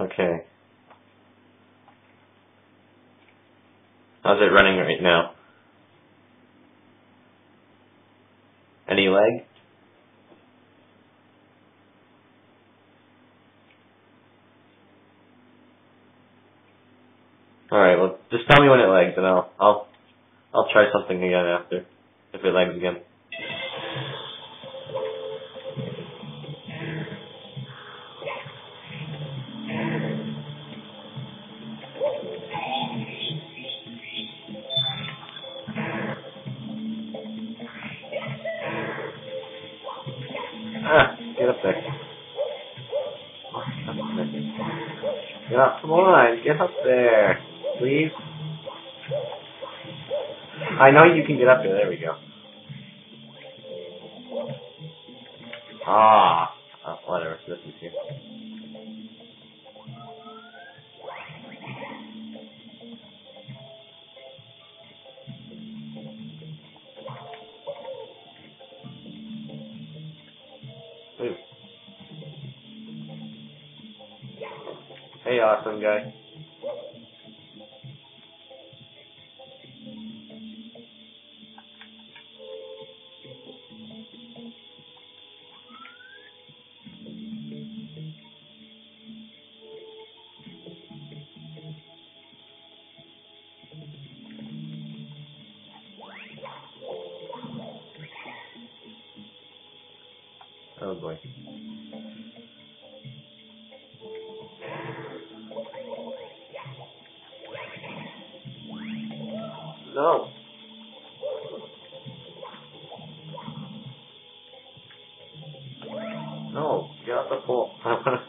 Okay. How's it running right now? Any leg? Alright, well, just tell me when it lags and I'll, I'll, I'll try something again after, if it lags again. I know you can get up there, I want to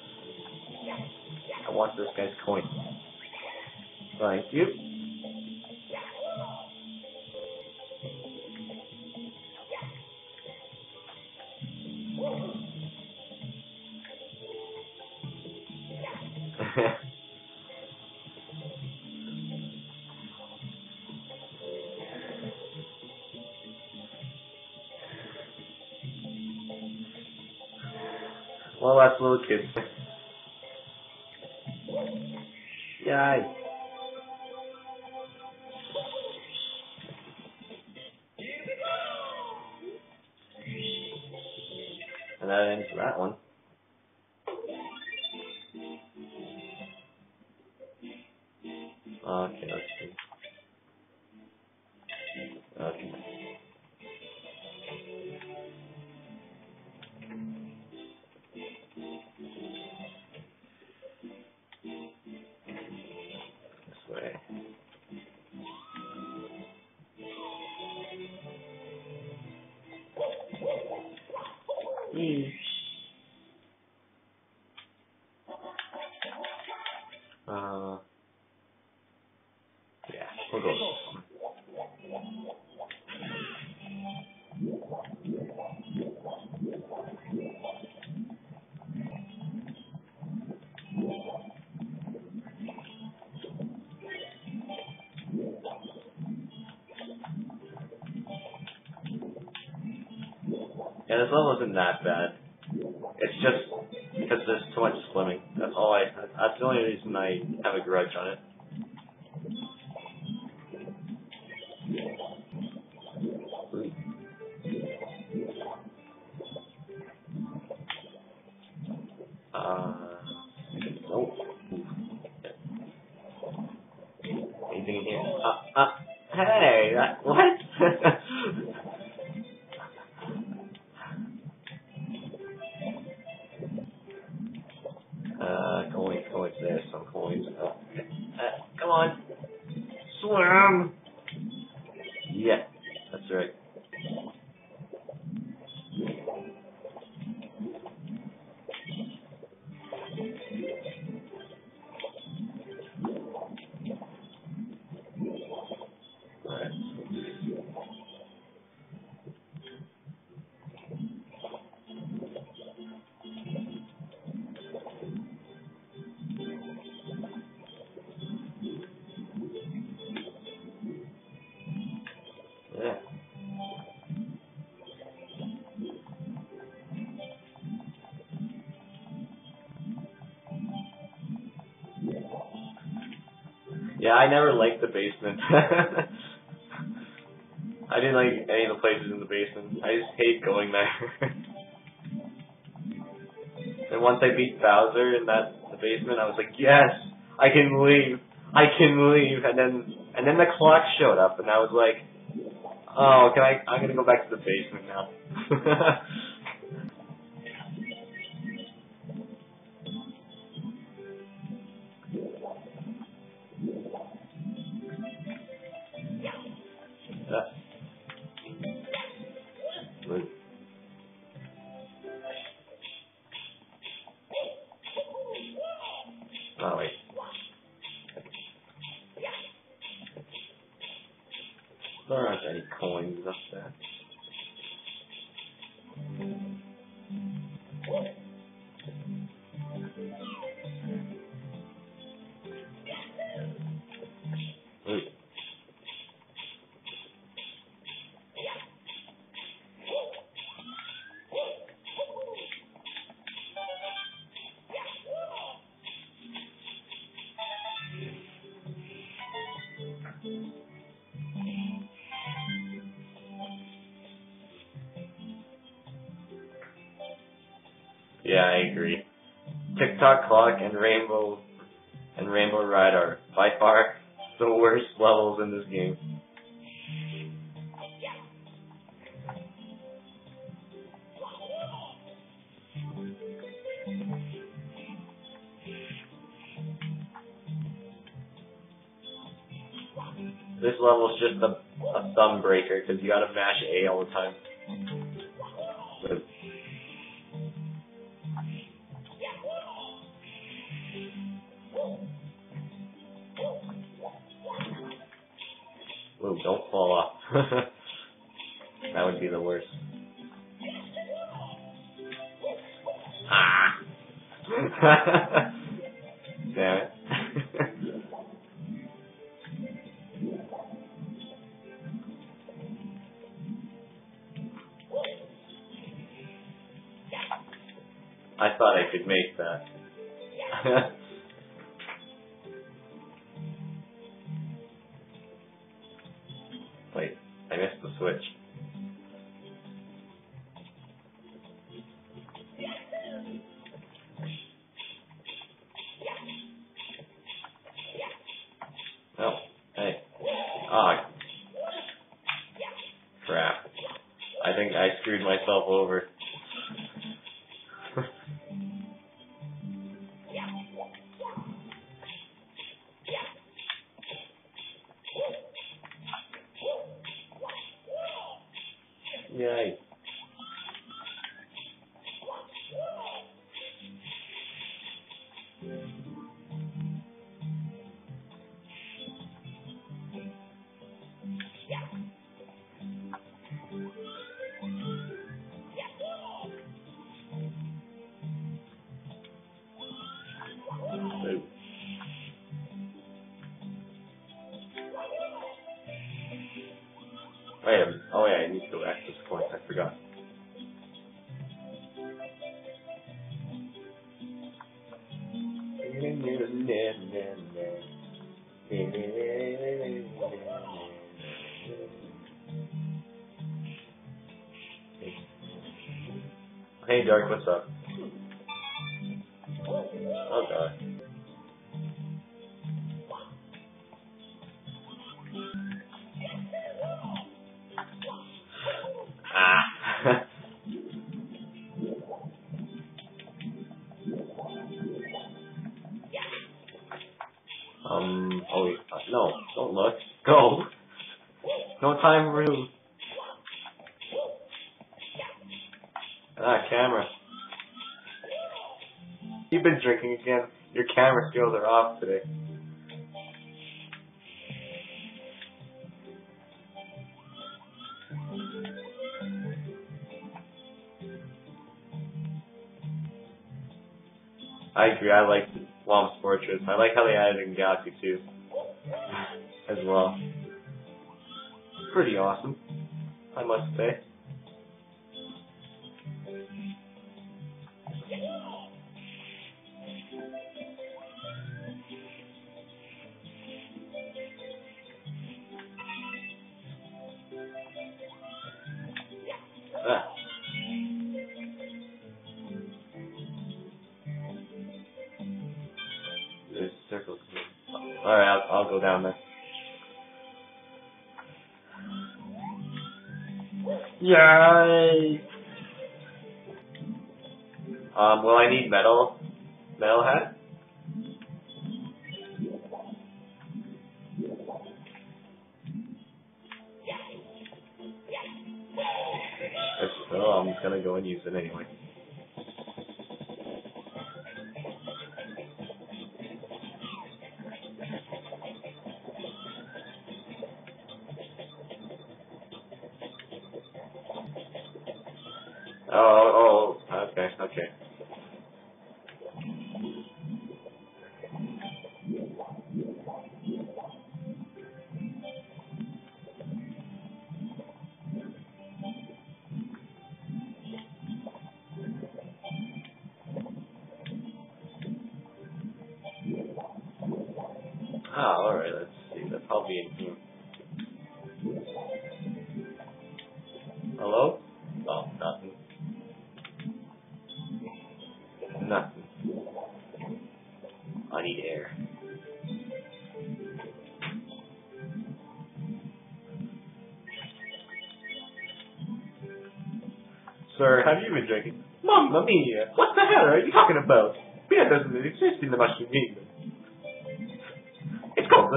that's little kids. Yeah, this level isn't that bad. It's just because there's too much swimming. That's all I. That's the only reason I have a grudge on it. I never liked the basement. I didn't like any of the places in the basement. I just hate going there. and once I beat Bowser in that the basement, I was like, yes, I can leave. I can leave. And then and then the clock showed up, and I was like, oh, can I? I'm gonna go back to the basement now. Tick Tock Clock and Rainbow and Rainbow Ride are by far the worst levels in this game. This level's just a, a thumb breaker because you gotta I thought I could make that. Hey Dark, what's up? In Galaxy 2 as well. Pretty awesome, I must say. Ah, all right. Let's see. That's probably in here. Hello? Oh, nothing. Nothing. I need air. Sir, have you been drinking? Mamma mia! What the hell are you talking about? Beer doesn't exist in the mushroom kingdom.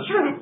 Sure.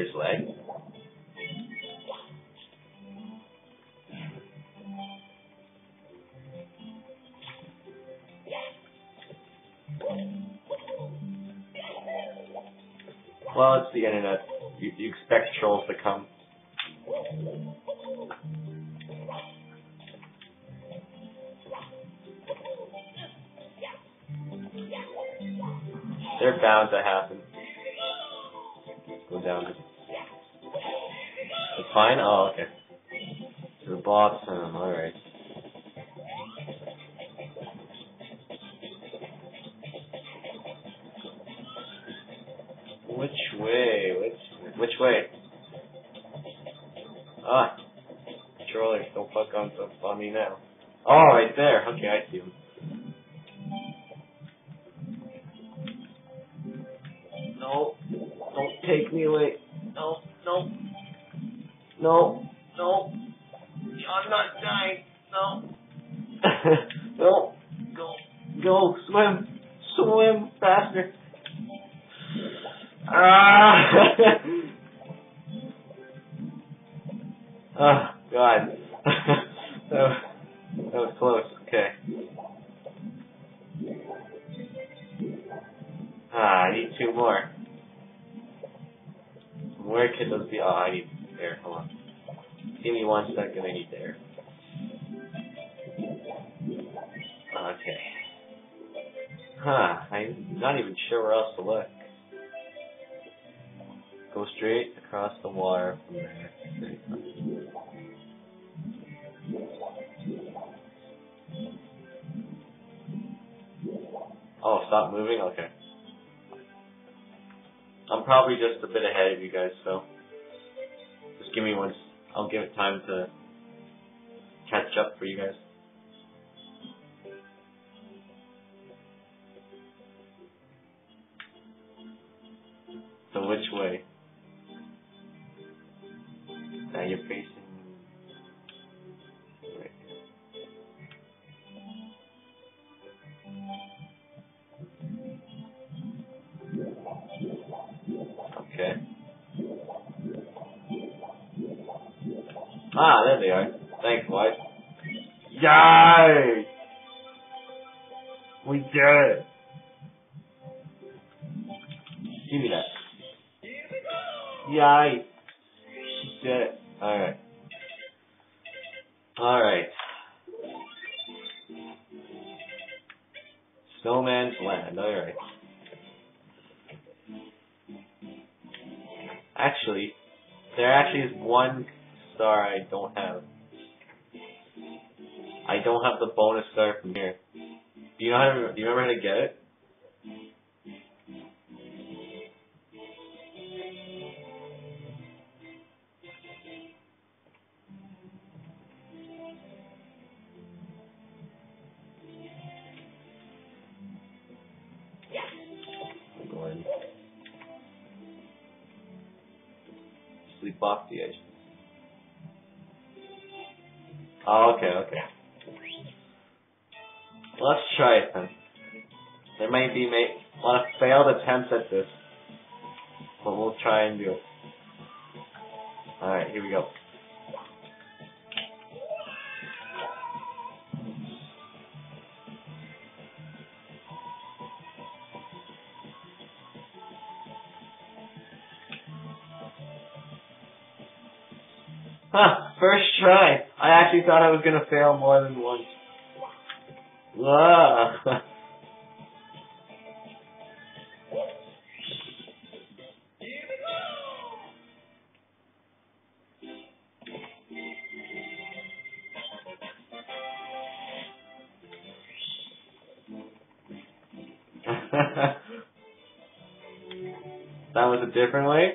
this leg. Well, it's the internet. You, you expect trolls to come Thanks, Mike. Yay! Agent. Oh, okay, okay. Let's try it then. There may be a lot of failed attempts at this, but we'll try and do it. Alright, here we go. actually thought I was going to fail more than once. That was a different way?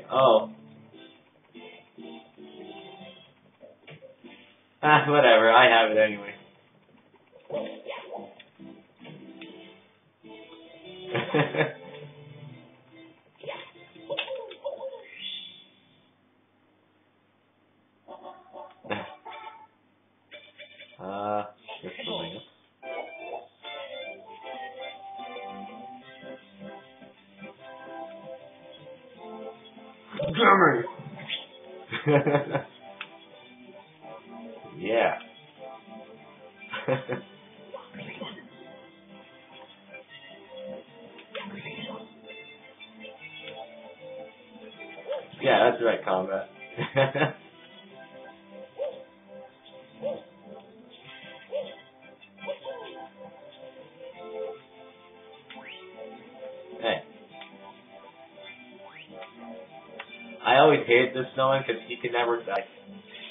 this snowman because he can never die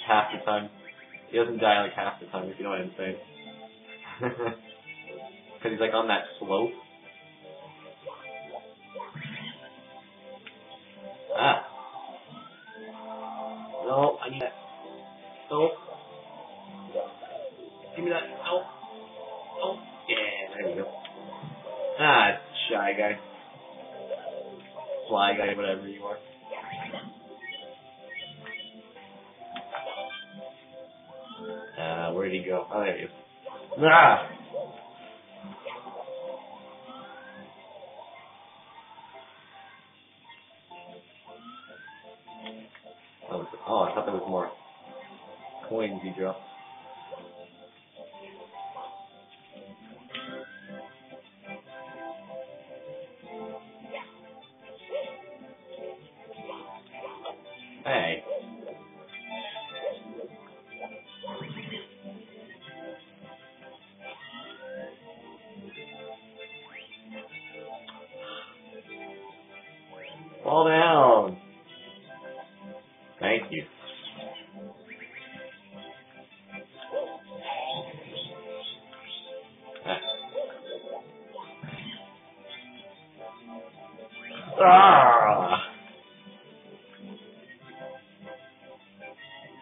half the time. He doesn't die like half the time, if you know what I'm saying. Because he's like on that slope.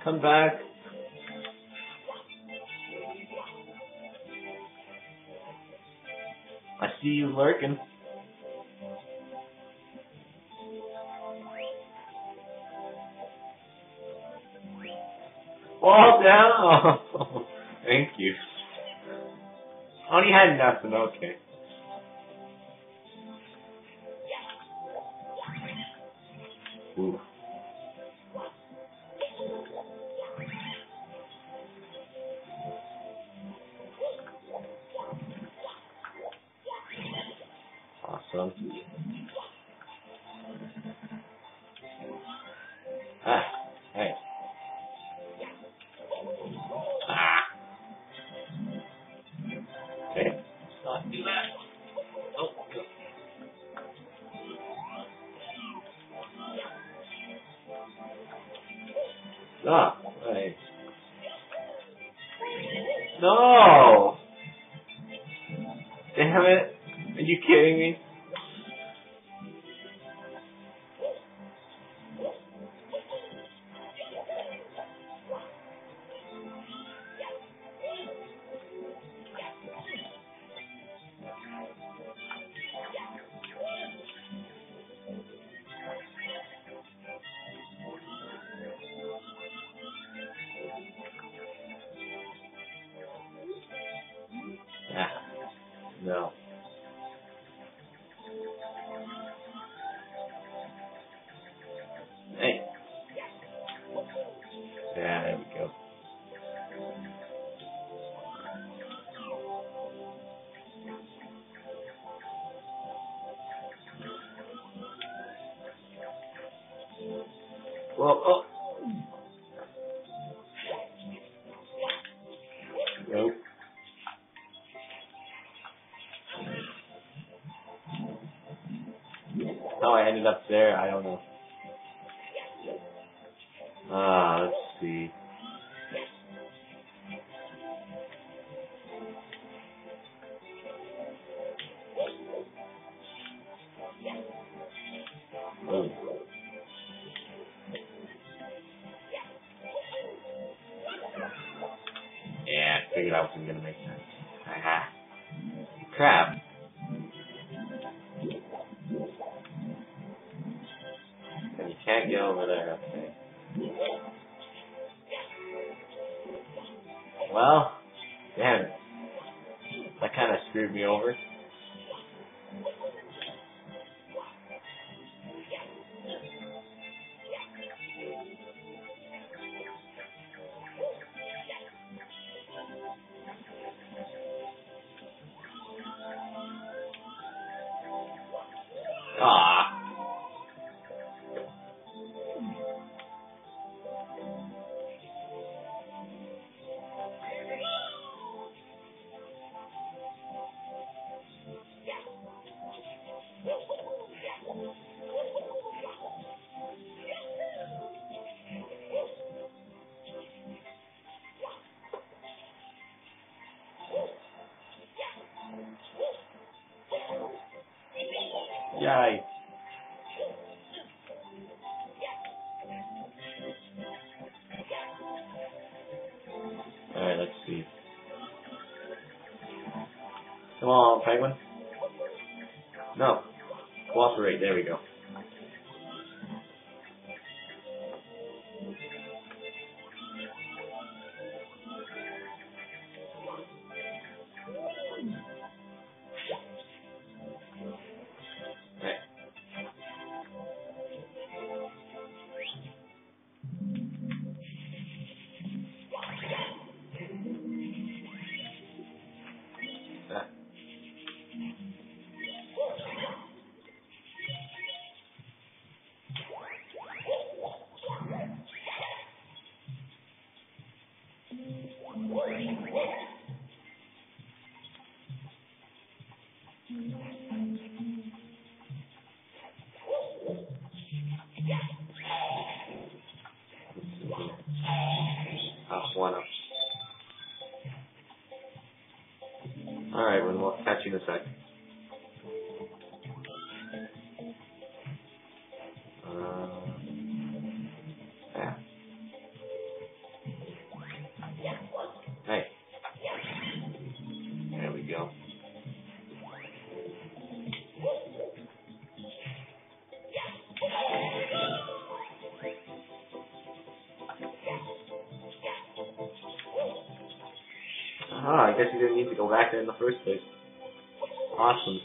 come back. I see you lurking. Fall down! Thank you. Only had nothing, okay. I ended up there, I don't Yay. Alright, let's see. Come on, penguin. No. Cooperate, there we go. Back there in the first place. Awesome.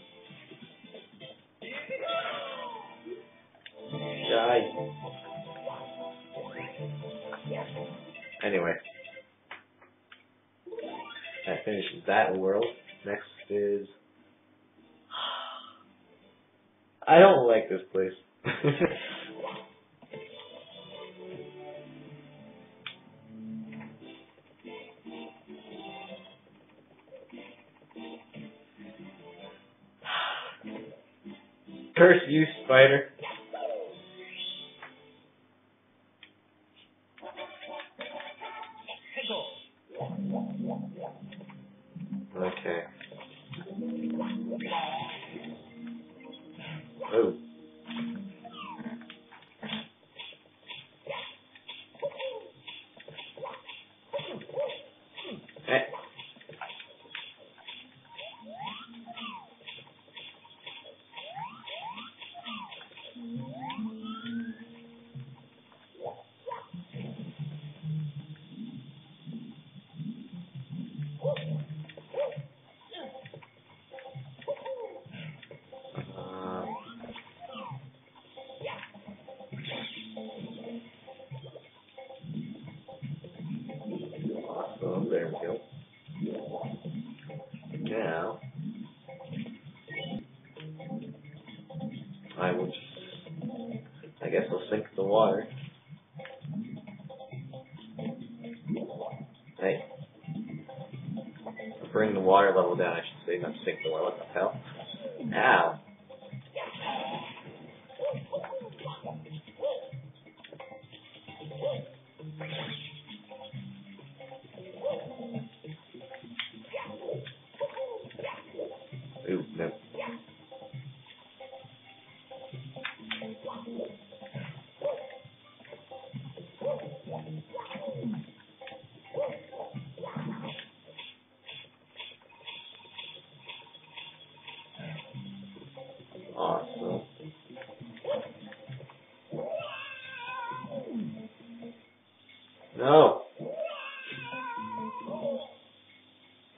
Water level down, I should say, not sink the water. What the hell?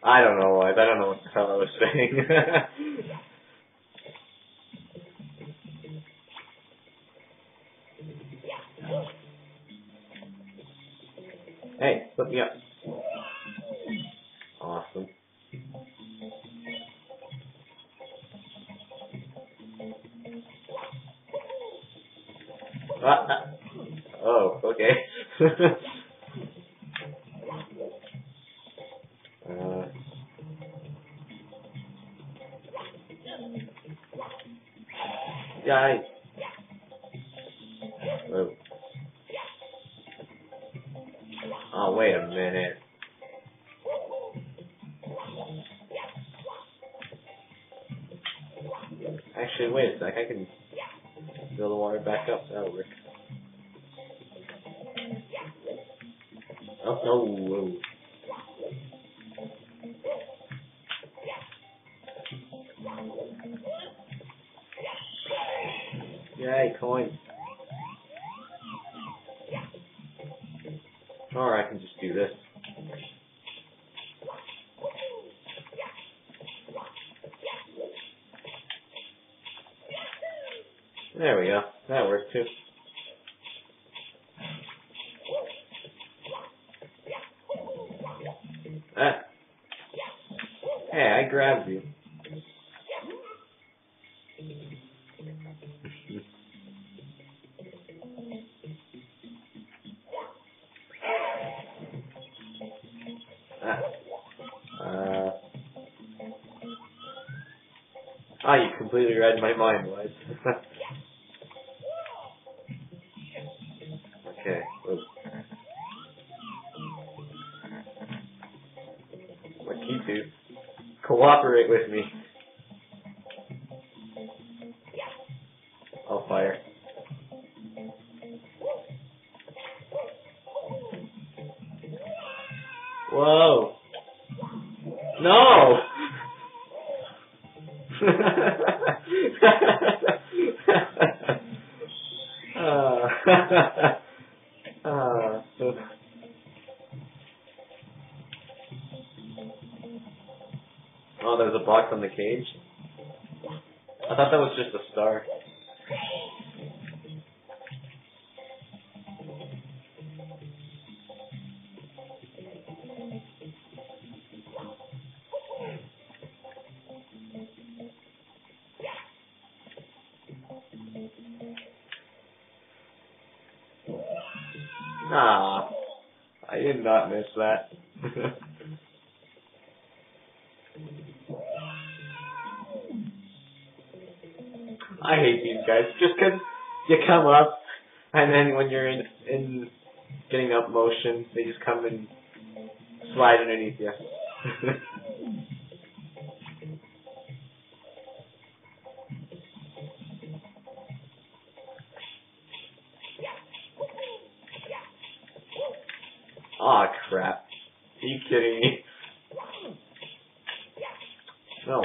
I don't know. I don't know what the hell I was saying. completely read my mind. cage? I thought that was just a star. Nah, I did not miss guys. Just because you come up, and then when you're in in getting up motion, they just come and slide underneath you. Aw, oh, crap. Are you kidding me? No.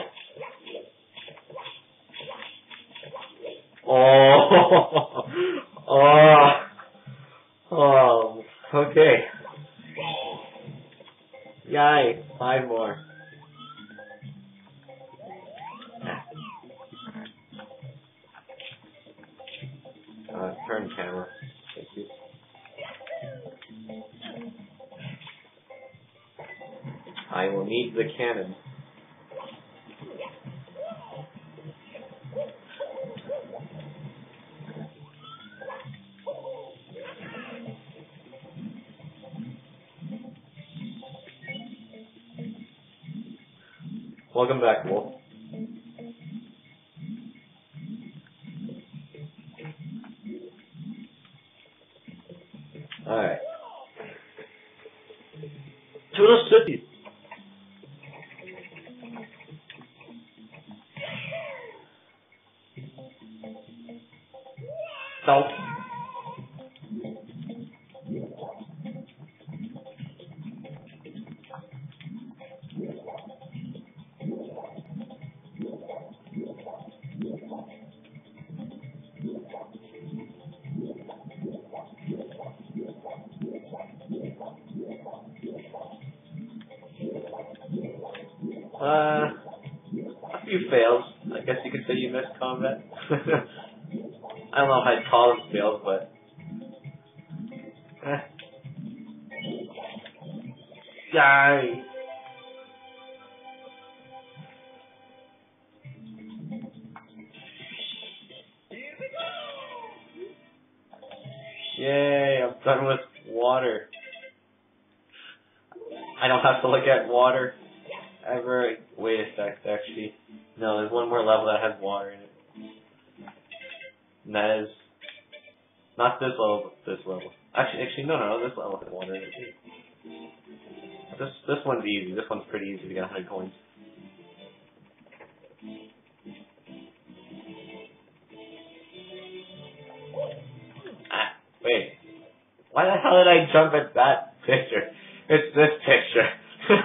how did I jump at that picture? It's this picture.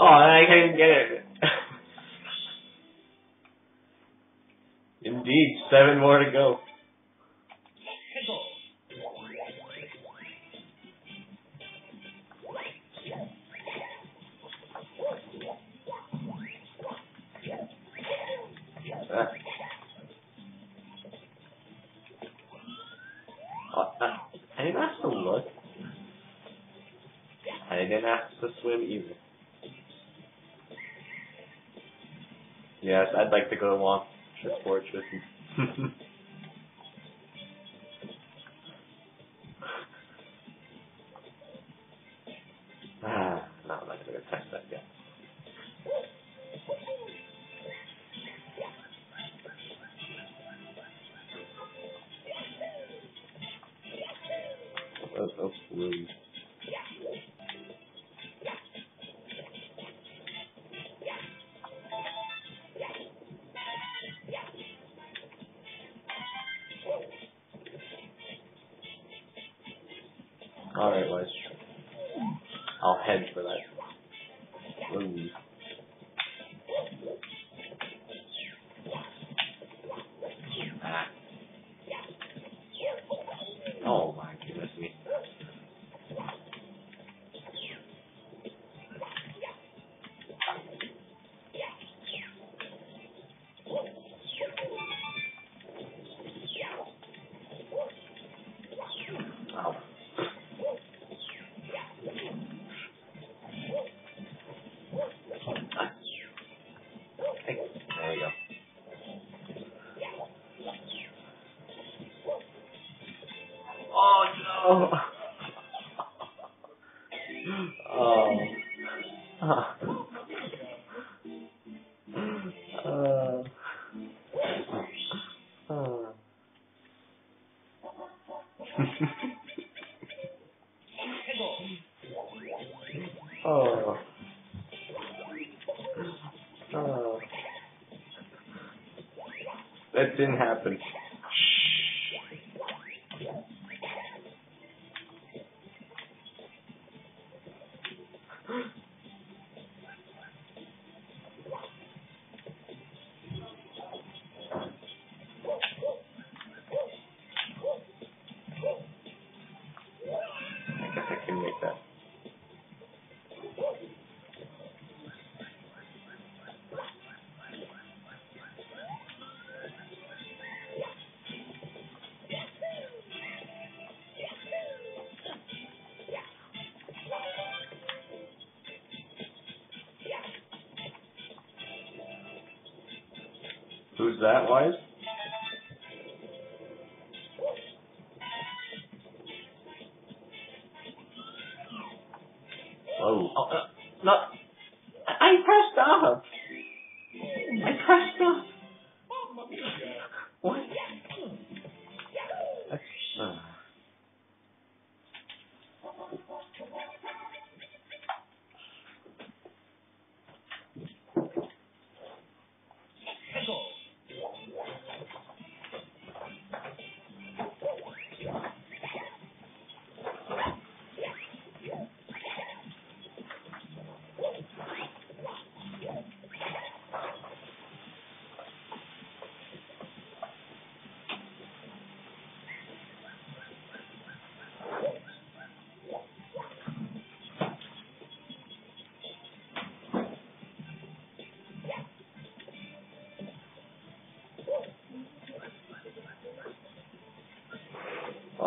oh, I can't get it. Indeed, seven more to go. Alright, boys. I'll head for that. Ooh. didn't happen. that wise.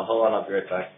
Hold on. I'll be right back.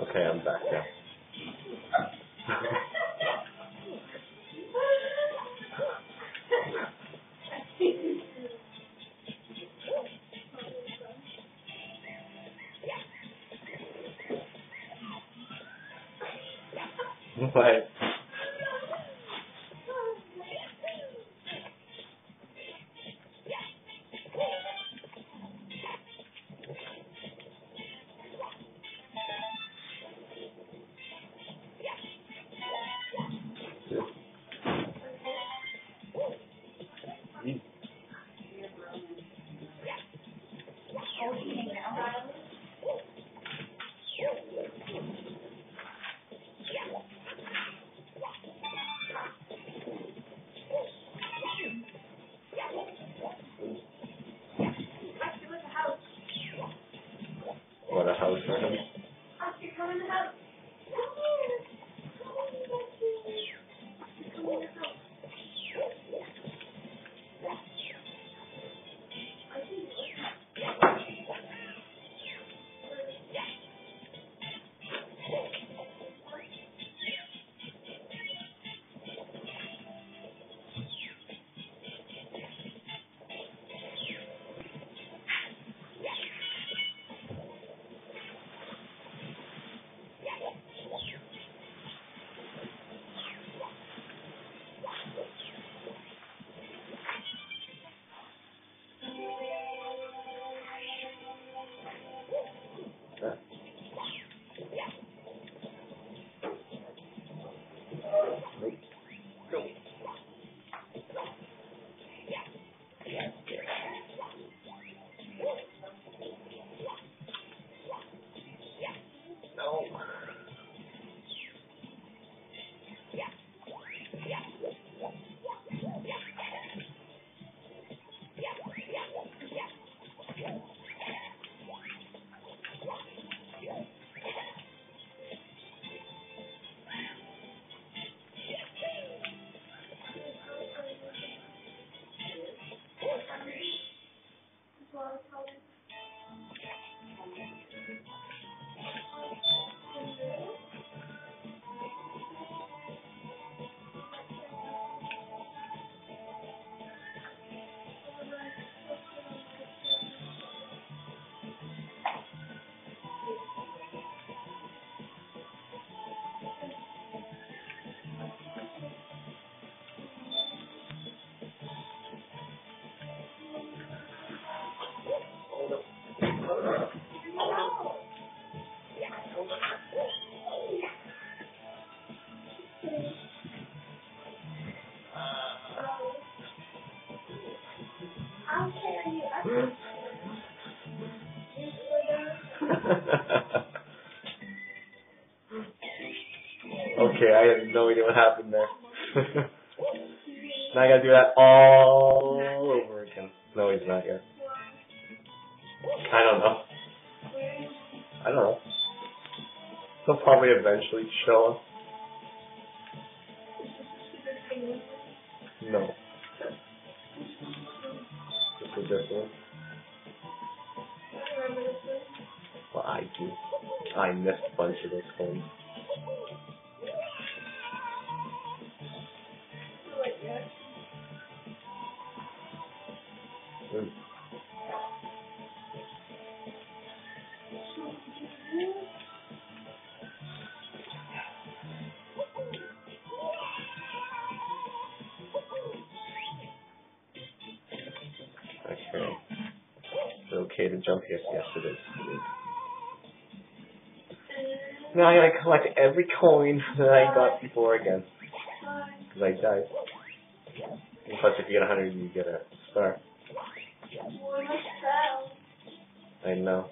Okay, I'm back now. what? Well, okay, I have no idea what happened there. now I gotta do that all over again. No, he's not yet. Probably eventually show up. Jump here? Yes, it is. It is. Now I gotta collect every coin that I got before again. Because I died. And plus, if you get a hundred, you get a star. I know.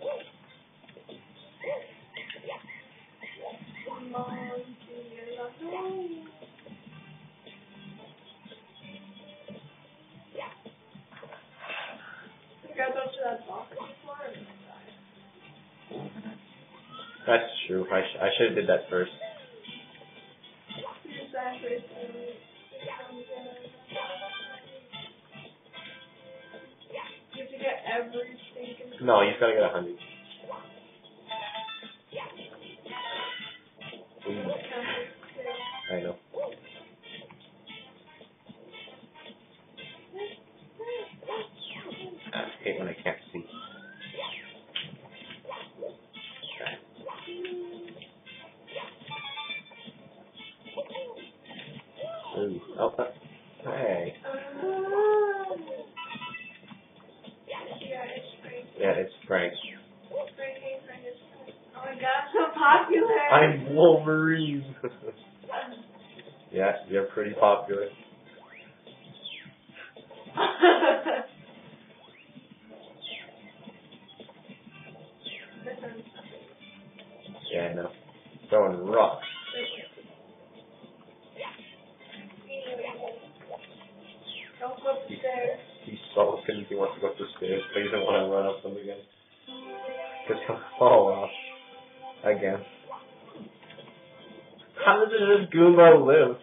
Goomba lives.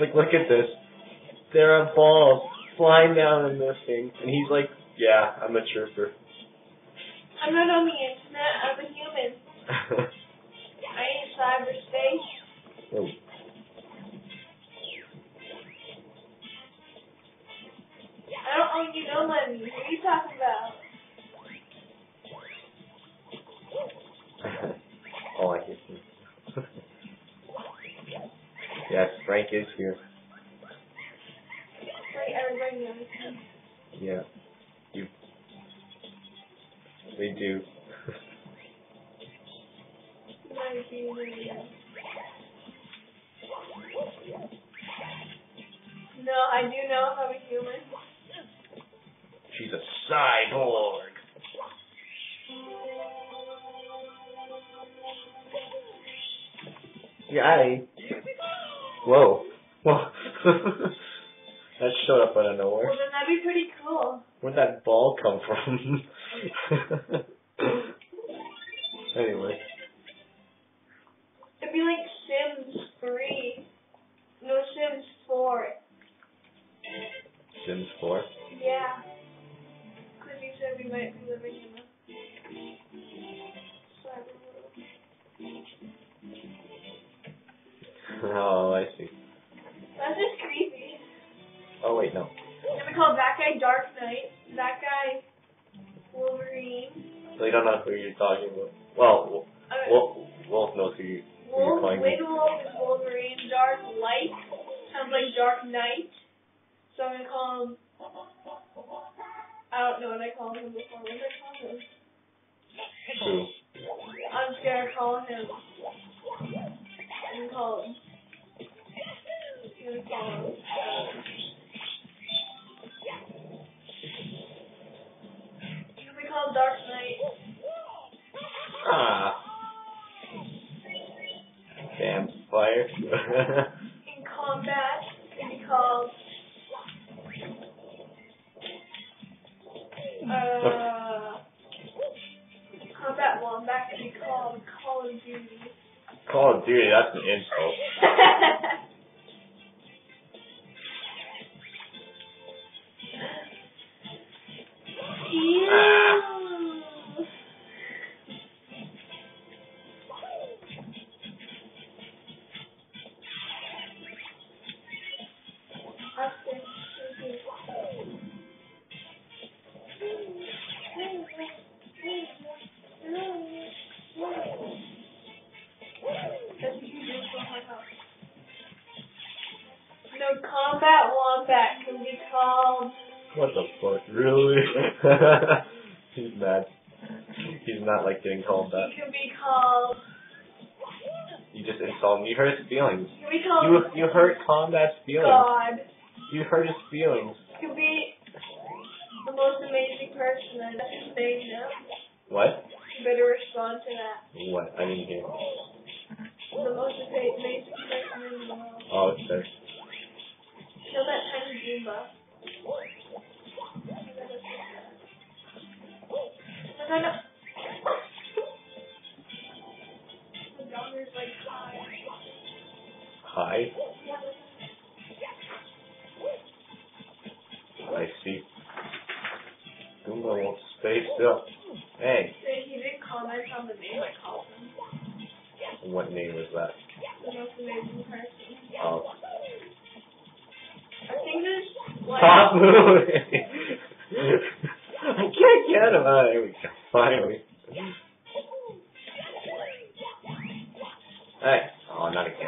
like, look at this. There are balls flying down and missing, and he's like, yeah, I'm a trooper. I'm not on the strike is here. blog can be called. What the fuck, really? He's mad. He's not like getting called that. It can be called. You just insulted. You hurt his feelings. Can be called. You you hurt Combat's feelings. God. You hurt his feelings. there we go. Finally. Hey. Oh, not again.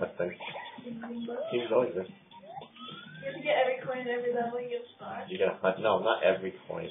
That thing. He was always there. You have to get every coin in every level you get a star. You get a, no, not every coin.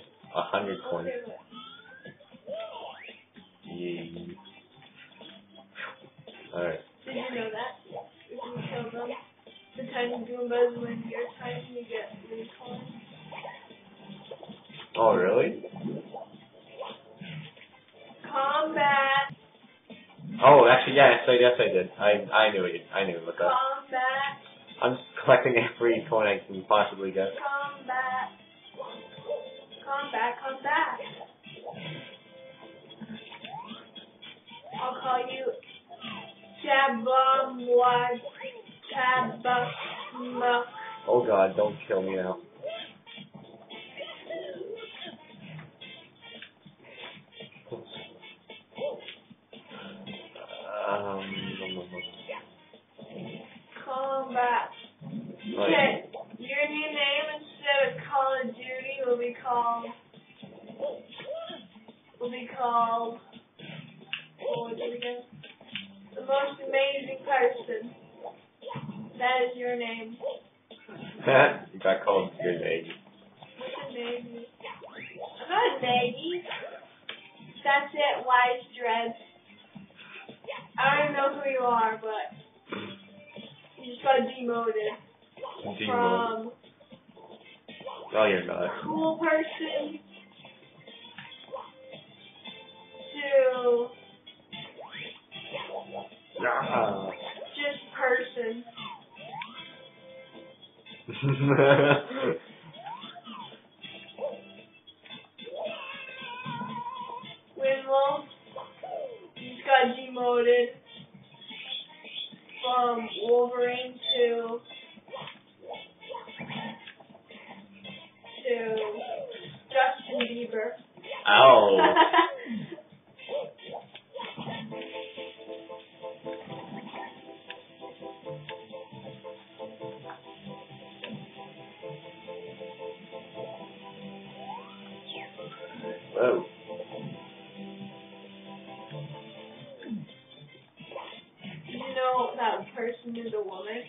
into the wallet.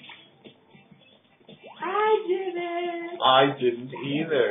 I didn't. I didn't either.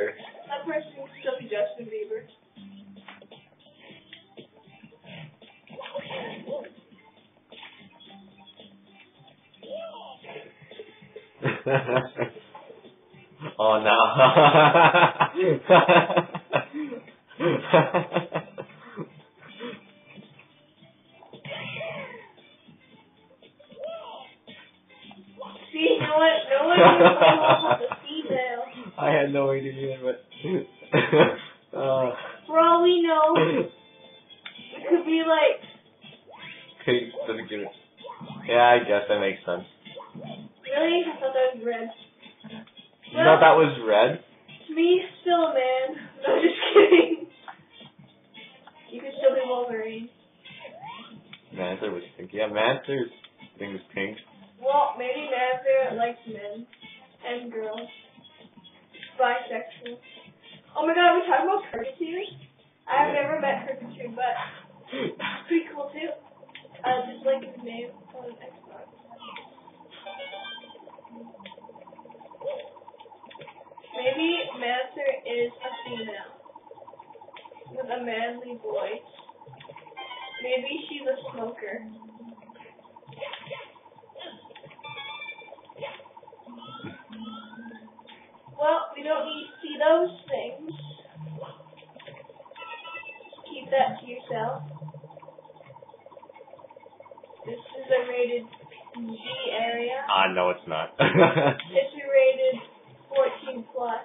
but it's pretty cool too. Uh, just like his name on Xbox. Maybe Master is a female with a manly voice. Maybe she's a smoker. Well, we don't need to see those. cell. This is a rated G area. Ah, uh, no, it's not. this is rated 14 plus.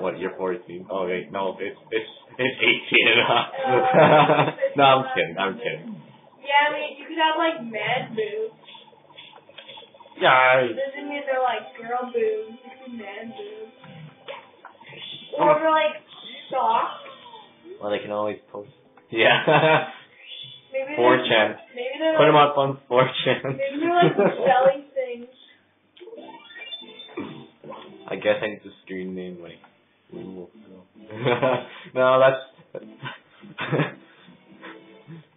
What? You're 14? Oh wait, no, it's it's it's 18 and up. Uh, no, I'm kidding. I'm kidding. Yeah, I mean, you could have like man boobs. Yeah. I... Doesn't mean they're like girl boobs. It's man boobs. Or like soft. Well, they can always post. Yeah. Maybe 4chan. they're maybe they're Put them like, up on 4chan. maybe they're like selling things. I guess I need to screen name like. Ooh, no. no, that's.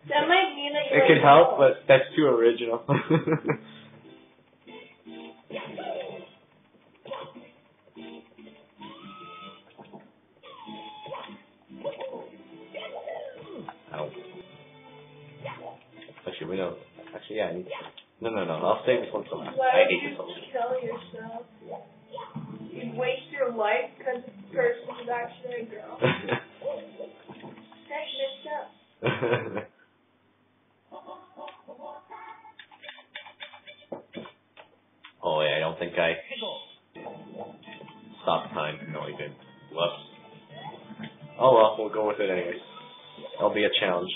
That might mean that you it like could help, but that's too original. Actually, we don't. Actually, yeah. I need, no, no, no. I'll save this one for last. Why I would hate you this one. kill yourself? You waste your life because this person is actually a girl. That's messed up. oh yeah, I don't think I stopped time. No, I didn't. Whoops. Oh well, we'll go with it anyways. That'll be a challenge.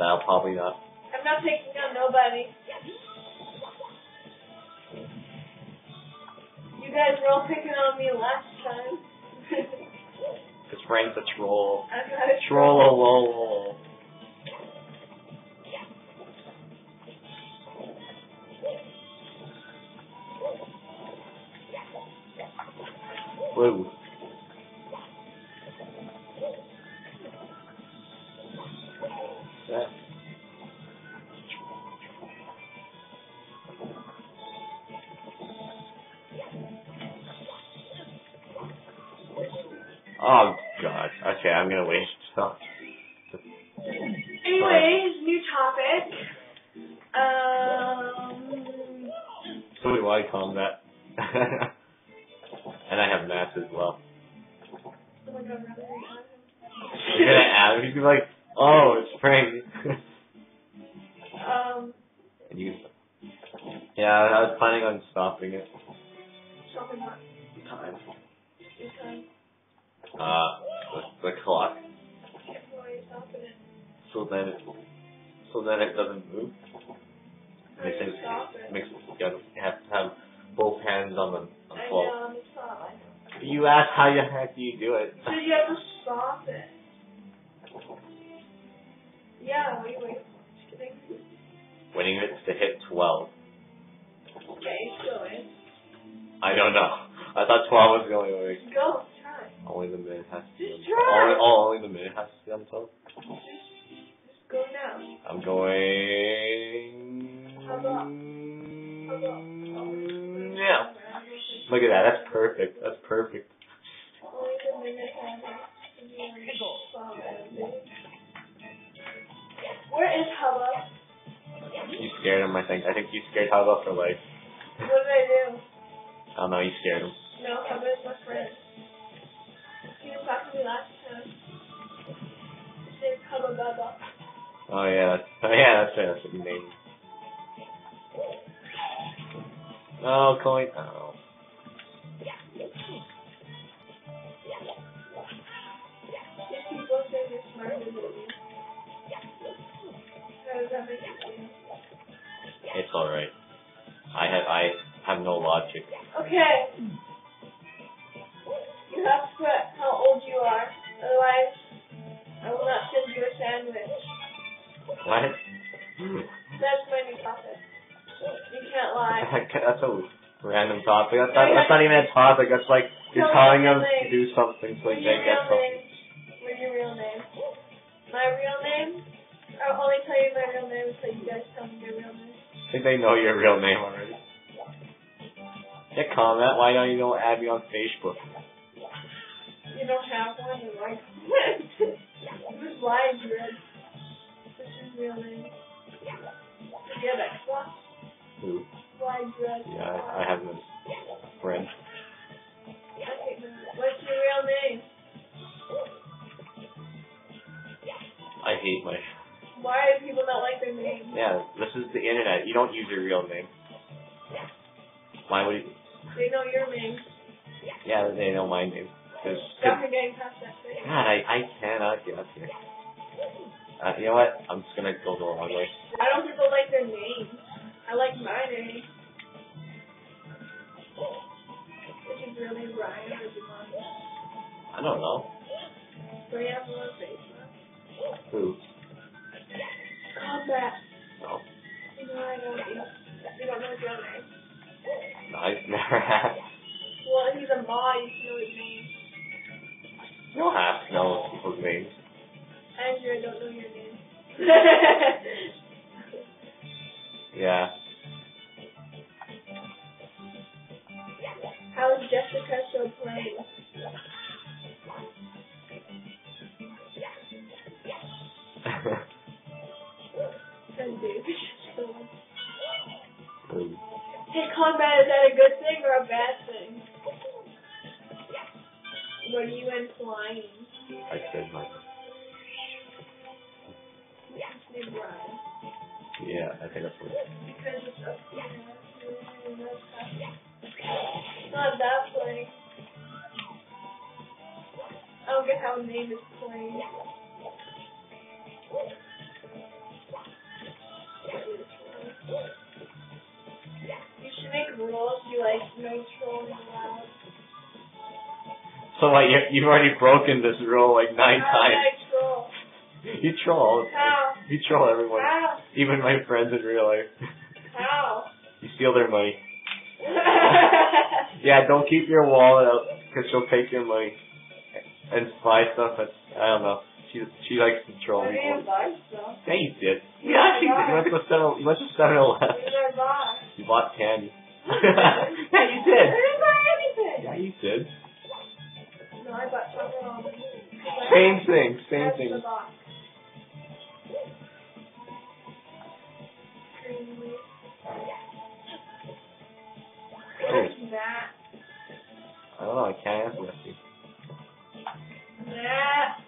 That'll probably not. I'm not taking on nobody. You guys were all picking on me last time. Cause Frank's a troll. I'm not a Troll. Woo. That. Oh god. Okay, I'm gonna wait. So. Anyways, new topic. Um, So do I combat. and I have maths as well. oh my god, You're gonna add he's be like, oh, it's Frank. Um, and you Yeah, I was planning on stopping it. something not Time. this time. Uh the, the clock. Why are you stopping it? So then it so then it doesn't move. Do Makes sense. it? Makes you have to have both hands on the on the floor. know, it's not like You asked how the heck do you do it? So you have to stop it. Yeah, what are you waiting for? Kidding. Winning it to hit twelve. Okay, go in. I don't know. I thought twelve was the only way. Go, try. Only the minute has to be on try. only, oh, only the minute has to be on twelve. Just, just go now. I'm going How about- How about- Yeah. Look at that, that's perfect. That's perfect. Only the minute has to be on solid. Where is Hubba? You scared him, I think. I think you scared Hubba for life. What did I do? I don't know, you scared him. No, Hubba is my friend. He was talking to me last time. His name's Hubba Bubba. Oh yeah, that's, oh yeah, that's right, that's what you named. Oh, coin. Oh. It's alright. I have, I have no logic. Okay. You have to put how old you are. Otherwise, I will not send you a sandwich. What? That's my new topic. You can't lie. that's a random topic. That's not, that's not even a topic. That's like you're telling them to do something so they get something. What's your real name? My real name? I'll only tell you my real name until you guys tell me your real name. I think they know your real name already. Yeah, comment. Why don't you go add me on Facebook? You don't have one, then why Who's lying, Red? What's his real name? Do you have Xbox? Who? Why, Red? Yeah, I, I have a friend. I. What's your real name? I hate my. Why do people not like their name? Yeah, this is the internet. You don't use your real name. Why would you? They know your name. Yeah, they know my name. Cause, Stop getting past that thing. God, I, I cannot get up here. Uh, you know what? I'm just gonna go the wrong way. I don't they'll like their name. I like my name. Is really Ryan or. I I don't know. Up on Facebook. Who? Combat. No. No, I don't. You don't know his name. No, I've. Well, he's a mod. You know his name. You don't have to know people's names. Andrew, I don't know your name. Yeah. How is Jessica still playing? And dude. Ooh. Hey, combat, is that a good thing or a bad thing? What are you implying? I said my. His name Brian. Yeah, I think that's what. Because it's up here. Not that play. I don't get how name is played. You make rules. You like no trolling allowed. So like you you've already broken this rule like nine How did times. I troll? You troll. How? You troll everyone, How? even my friends in real life. How? You steal their money. Yeah, don't keep your wallet out because she'll take your money and buy stuff that's I don't know. She she likes to troll I people. buy stuff. Yeah, you did. Did. You went to seven. You went to Seven Eleven. did? You bought candy. yeah, you I did. didn't buy anything. Yeah, you did. No, I bought chocolate almonds. Um, same thing. Same thing. the box. Creamy. Where's Matt? I oh, don't know. I can't answer that.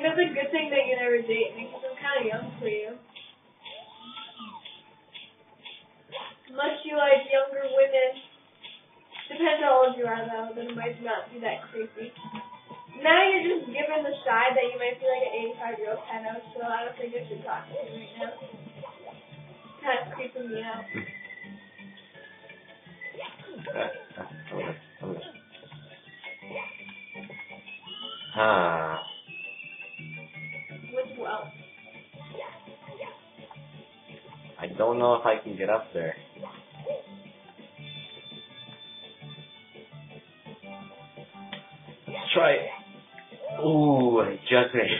Think that's a good thing that you never date me because I'm kind of young for you. Unless you like younger women. Depends how old you are though, then it might not be that creepy. Now you're just given the side that you might be like an 85 year old pedo, so I don't think I should talk to you right now. Kind of creeping me out. Uh, don't know if I can get up there. Let's try it. Ooh, I just made it.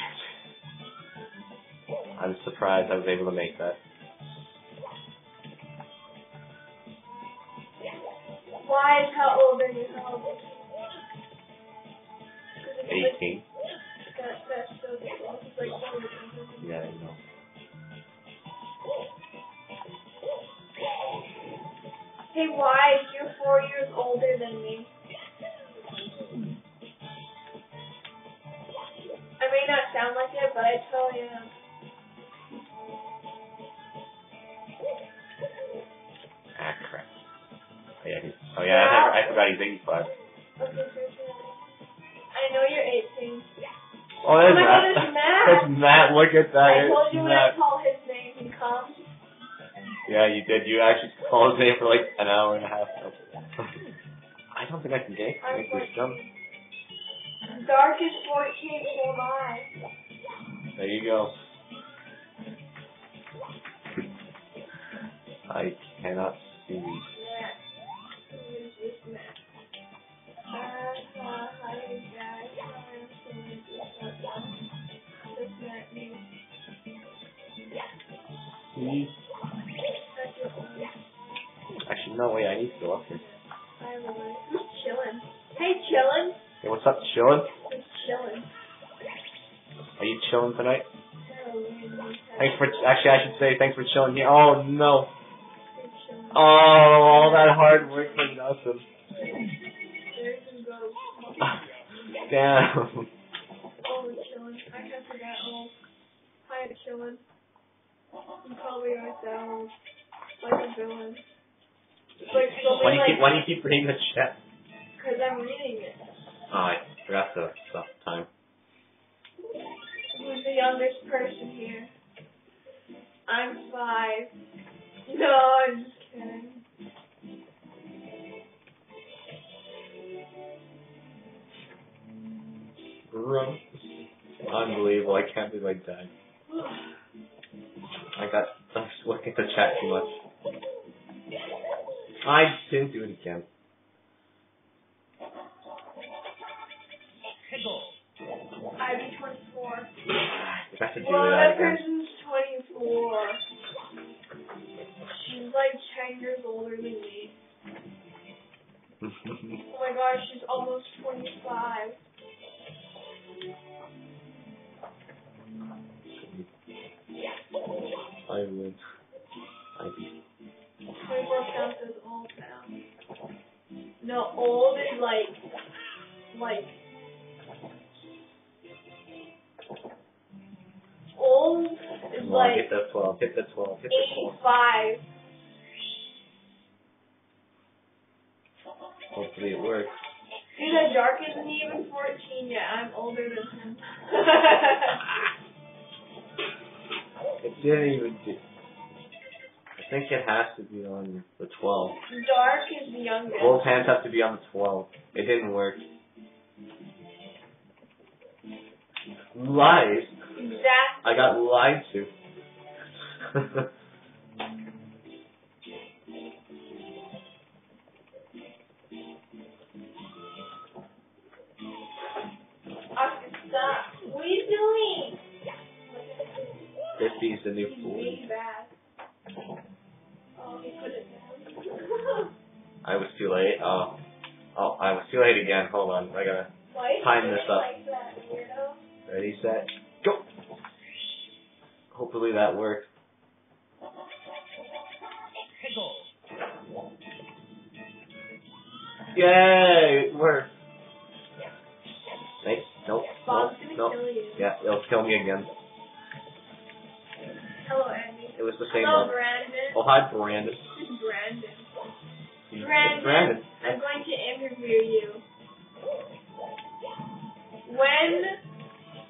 I'm surprised I was able to make that. Why is how old are you? How old are you? 'Cause 18. That, that's so cool. Like. Yeah, Hey, Wise, you're four years older than me. I may not sound like it, but I totally am. Ah, crap. Oh, yeah, oh, yeah I, never, I forgot he's 85. Okay, so so- I know you're 18. Oh, there's Oh my Matt. God, it's Matt. That's Matt. Look at that. I told It's you when I Matt. call his name, he comes. Yeah, you did. You actually called his name for like an hour and a half. I don't think I can get I'm make this jump. Dark is 14, so am I. There you go. I cannot see. Matt. No. Wait, I need to go up here. Hi, Lily. Who's chillin'? Hey, chillin'. Hey, what's up? Chilling? Who's chillin'? Are you chilling tonight? Thanks for. Actually, I should say thanks for chilling here. Oh no. Oh, all that hard work for nothing. There's some ghosts. Damn. Oh, we're chillin'. I kind of forgot. Oh, hi, chillin'. You probably aren't that old. Like a villain. It's like something Why do you keep reading the chat? cause I'm reading it. Oh, I forgot to stop time. Who's the youngest person here? I'm five. No, I'm just kidding. Gross. Unbelievable. I can't believe I died. I got. I'm looking at the chat too much. I didn't do it again. Be 24. I have to do Well, that person's 24. She's like 10 years older than me. Oh my gosh, she's almost 25. I would. No, old is like, like, old is Come on, like hit that 12. Hit that 12. Hit that 12. 85. Hopefully it works. Dude, that Dark isn't even 14 yet. I'm older than him. It didn't even do. I think it has to be on the 12. Dark is the youngest. Both hands have to be on the 12. It didn't work. Lies. Exactly. I got lied to. What are you doing? 50 is the new He's I was too late. Oh. Oh, I was too late again. Hold on. I gotta. Time this up. like that, weirdo? Ready, set, go! Hopefully that worked. Yay! It worked. Thanks. Nope. Nope. Nope. Yeah, it'll kill me again. Hello, Andy. It was the same Hello, one. Brandon. Oh, hi, Brandon. This is Brandon. Brandon. Brandon. I'm going to interview you. When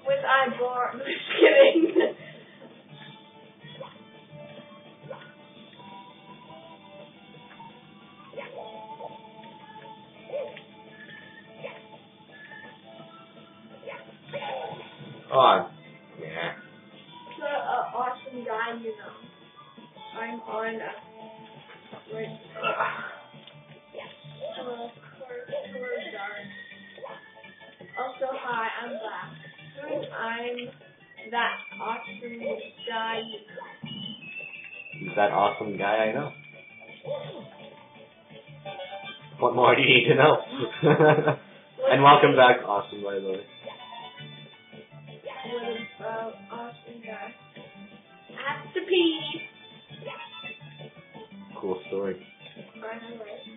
was I born? Just kidding. Oh, on a right. Hello, Cor- Cor Dark. Also, hi, I'm black. I'm that awesome guy, you. He's that awesome guy I know. What more do you need to know? and welcome back, awesome, by the way. What about awesome guy? I have to pee. Cool story. By the way.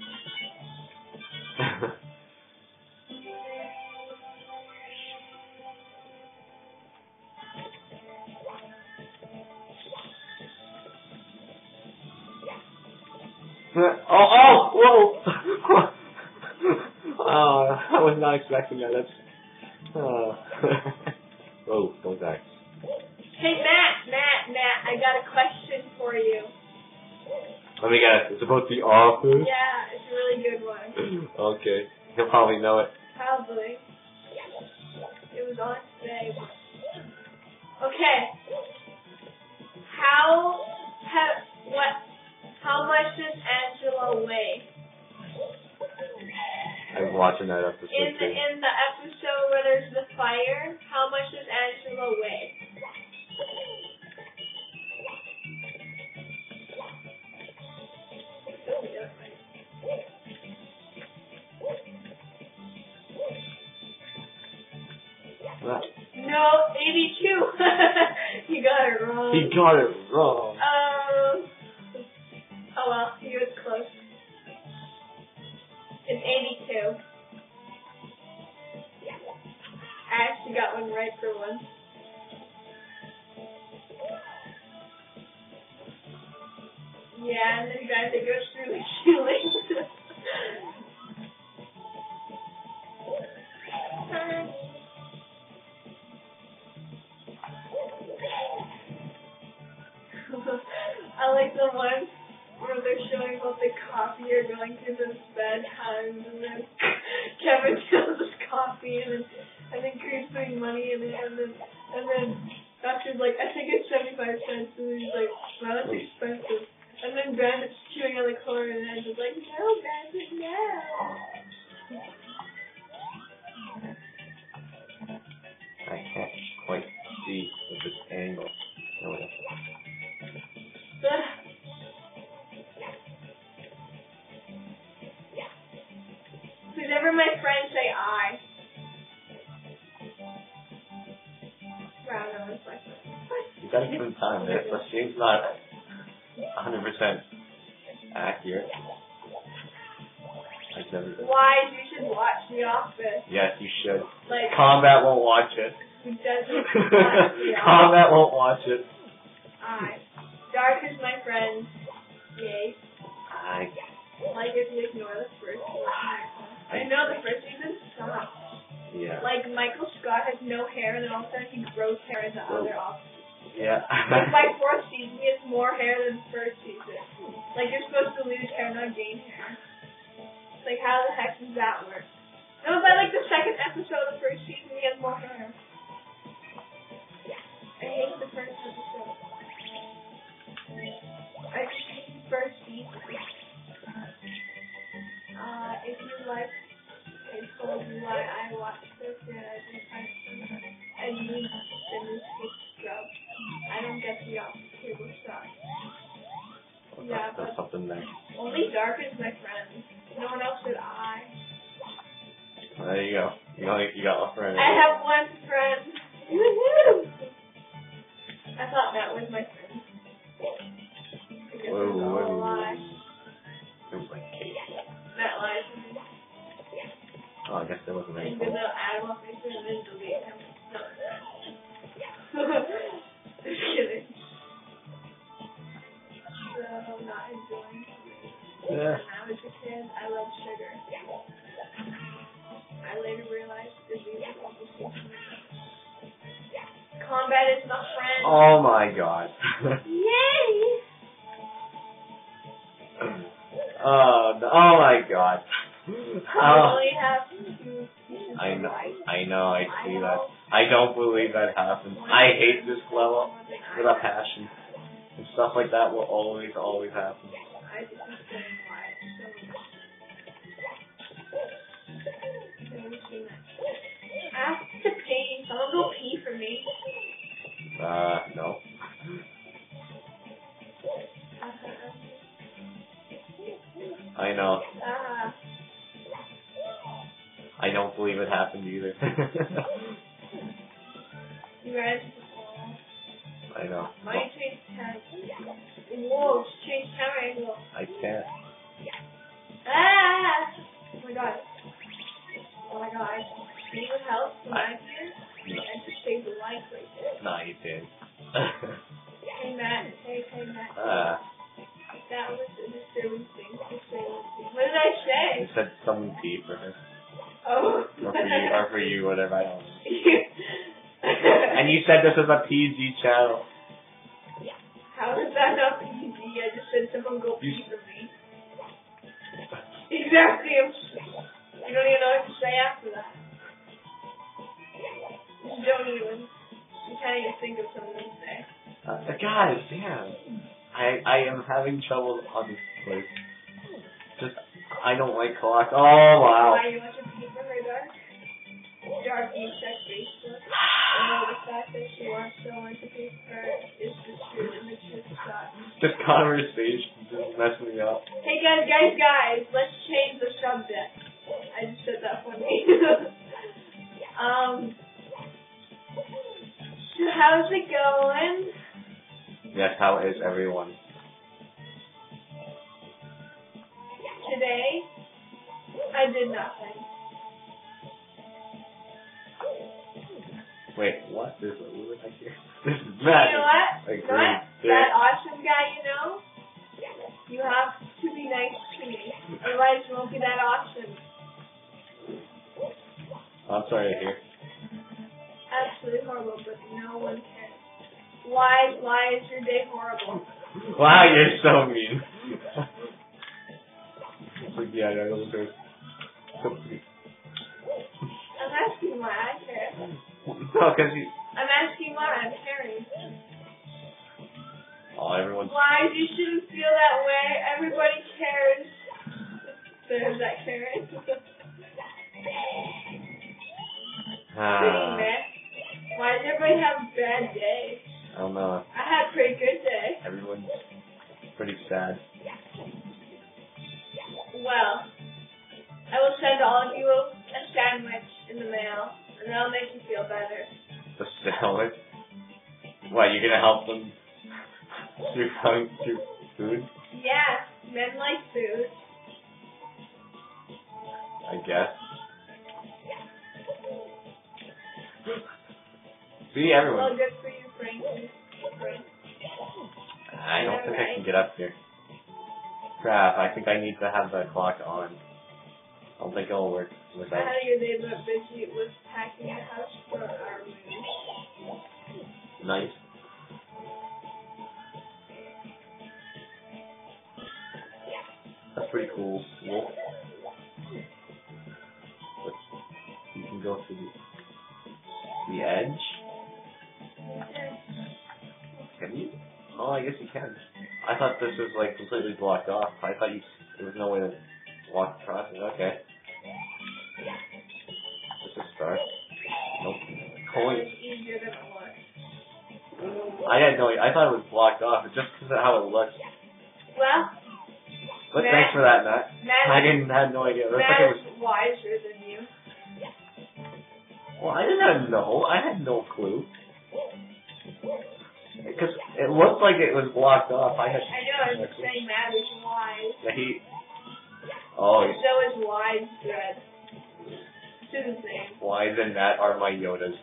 oh, oh, whoa! oh, I was not expecting that. That's. Oh. oh, don't die. Hey, Matt, Matt, Matt, I got a question for you. Let me guess. It's about the office. Yeah, it's a really good one. okay, he'll probably know it. Probably. It was on today. Okay. How, ha, what, how much does Angela weigh? I was watching that episode In the, in the episode where there's the fire, how much does Angela weigh? It will always, always happen. I to. Someone for me. Uh, no. I know. I don't believe it happened either. you guys. I know. My is a PG channel. Yeah. How is that not PG? I just said someone go pee for me. Exactly. You don't even know what to say after that. You don't even. You can't even think of something to say. Uh, God damn. I I am having trouble on this place. Just I don't like clock. Oh wow. Thought this was like completely blocked off. I thought you there was no way to walk across it. Okay. This is start. Nope. Coin. It's easier than it was. I had no. I thought it was blocked off. Just because of how it looks. Well, But Matt- thanks for that, Matt. Matt, I didn't had no idea. It looked like it was. is wiser than you. Well, I didn't have no. I had no clue. Because it looked like it was blocked off. I had. I know, I'm just saying Matt is wise. Yeah, he. Oh, So is wise bread. It's his name. Wise and Matt are my Yodas.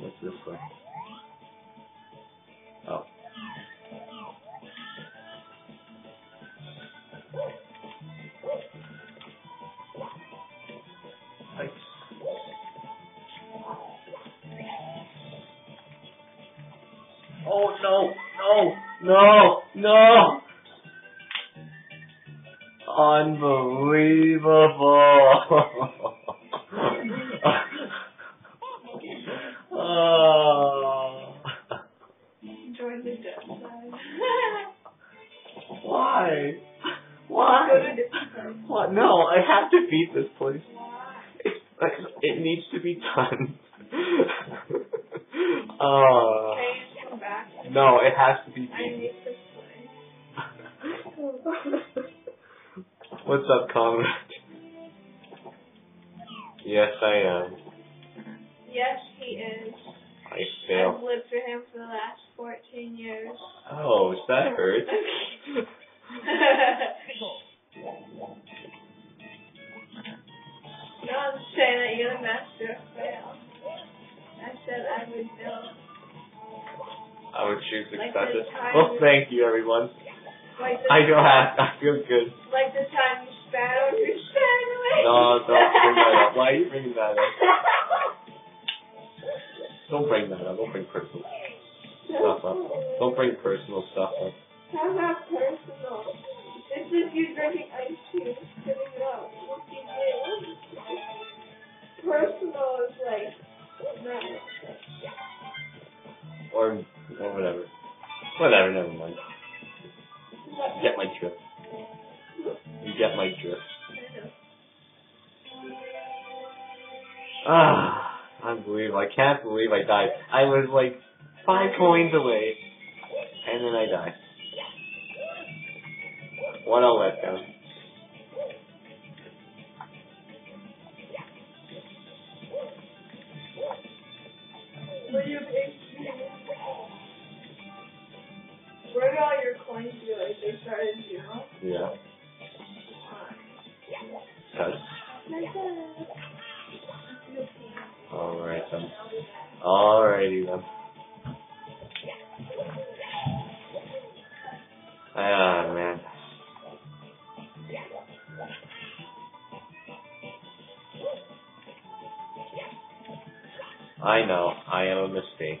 What's this way? No, no! Unbelievable! oh. Join the side. Why? Why? Go to different person. What? No, I have to beat this place. It's, like, it needs to be done. What's up, comrade? Yes, I am. Yes, he is. I I've lived for him for the last 14 years. Oh, does that hurt? no, I'm saying that you're the master of fail. I said I would know. I would choose Like success. this Well, thank you, everyone. Like I feel happy. I feel good. Like the time you spat on your sandwich. No, don't bring that up. Why are you bringing that up? Don't bring that up. Don't bring personal stuff up. Don't bring personal stuff up. How about personal? This is you drinking ice and spitting it out. What do you do? Personal is like not Or, or whatever. Whatever, never mind. Get my drift. You get my drift. Ah, unbelievable. I can't believe I died. I was like five coins away, and then I died. What a letdown. Where do you to like they started. Yeah. All right then. All righty then. Ah man. I know, I am a mistake.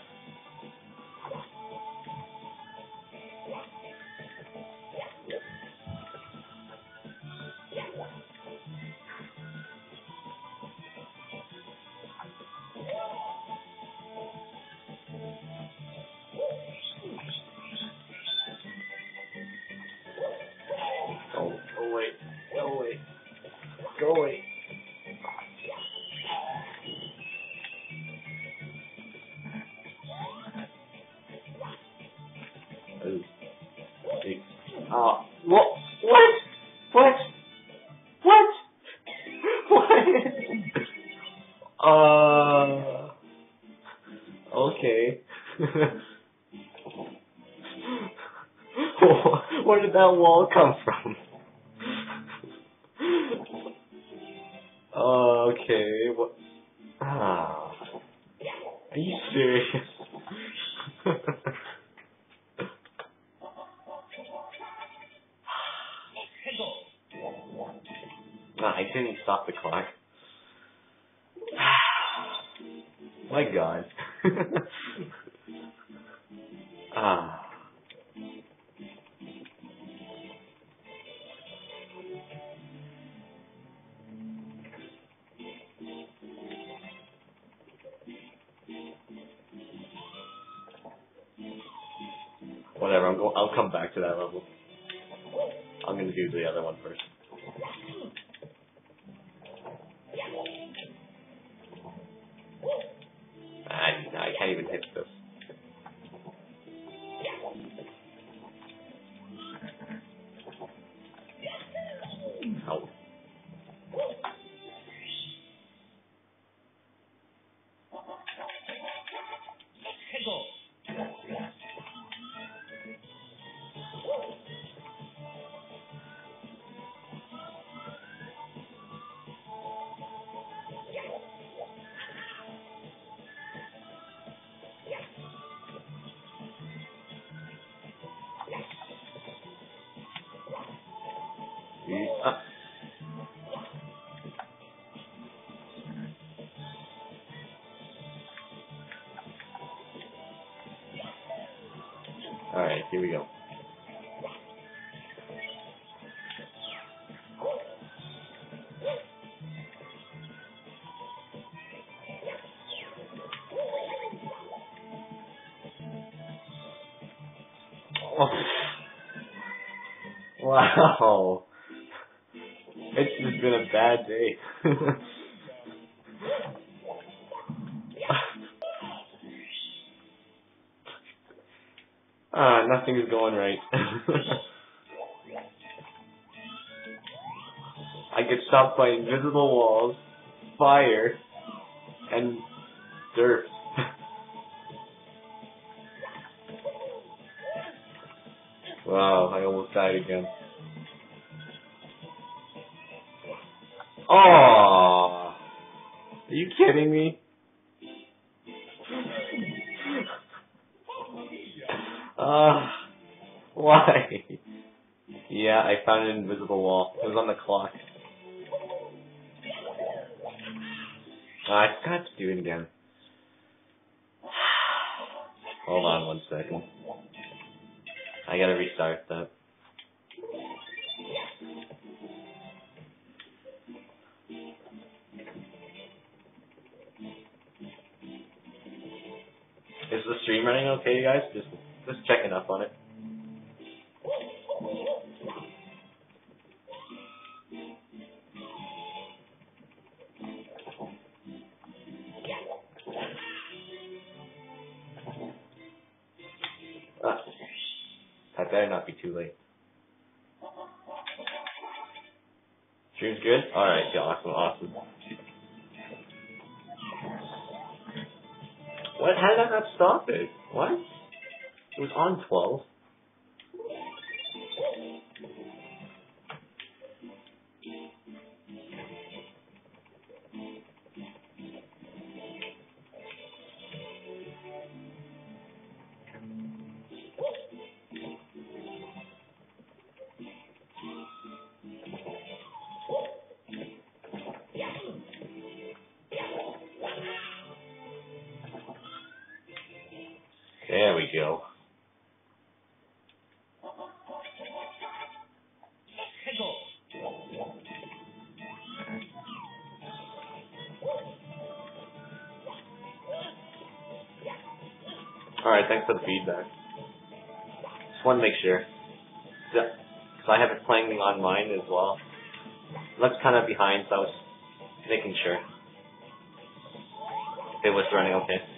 Where we go. Oh. Wow. It's just been a bad day. nothing is going right. I get stopped by invisible walls, fire, Hold on one second. I gotta restart that. Is the stream running okay, you guys? Just just checking up on it. Too late. Stream's good? Alright, yeah, awesome, awesome. What? How did that not stop it? What? It was on 12. Thanks for the feedback. Just want to make sure. Because I have it playing on mine as well. Looks kind of behind, so I was making sure. It was running okay.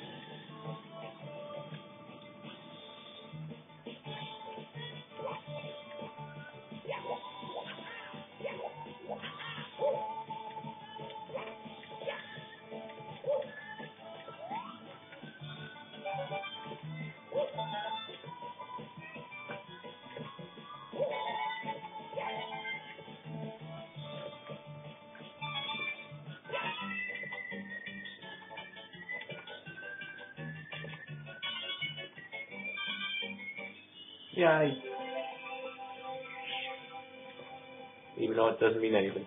Doesn't mean anything.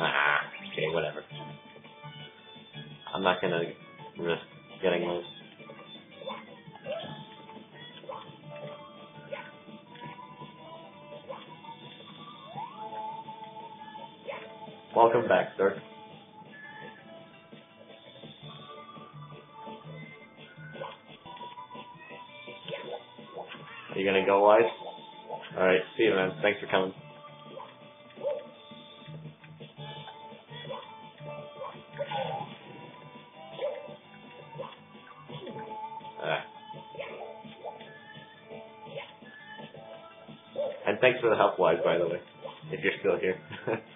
Ah, okay, whatever. I'm not gonna risk getting those. Welcome back, sir. Are you gonna go wise? Alright, see you man. Thanks for coming. Ah. And thanks for the help, Wise, by the way, if you're still here.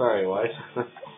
Sorry, Wise.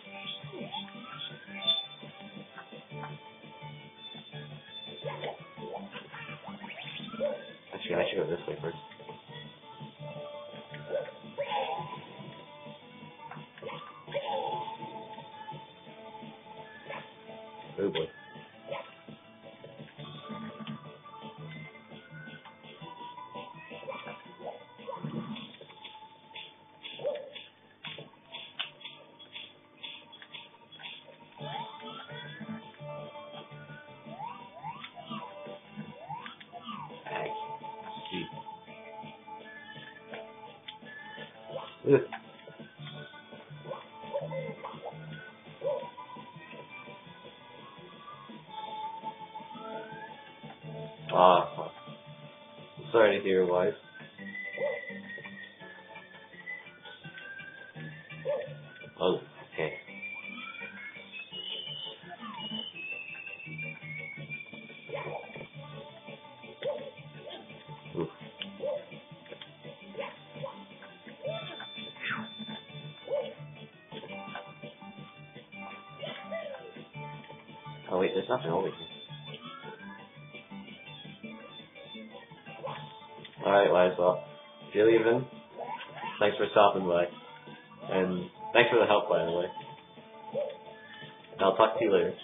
Hear, wife. Oh, okay. Oof. Oh wait, there's nothing over here. Leaving, thanks for stopping by. And thanks for the help, by the way. I'll talk to you later.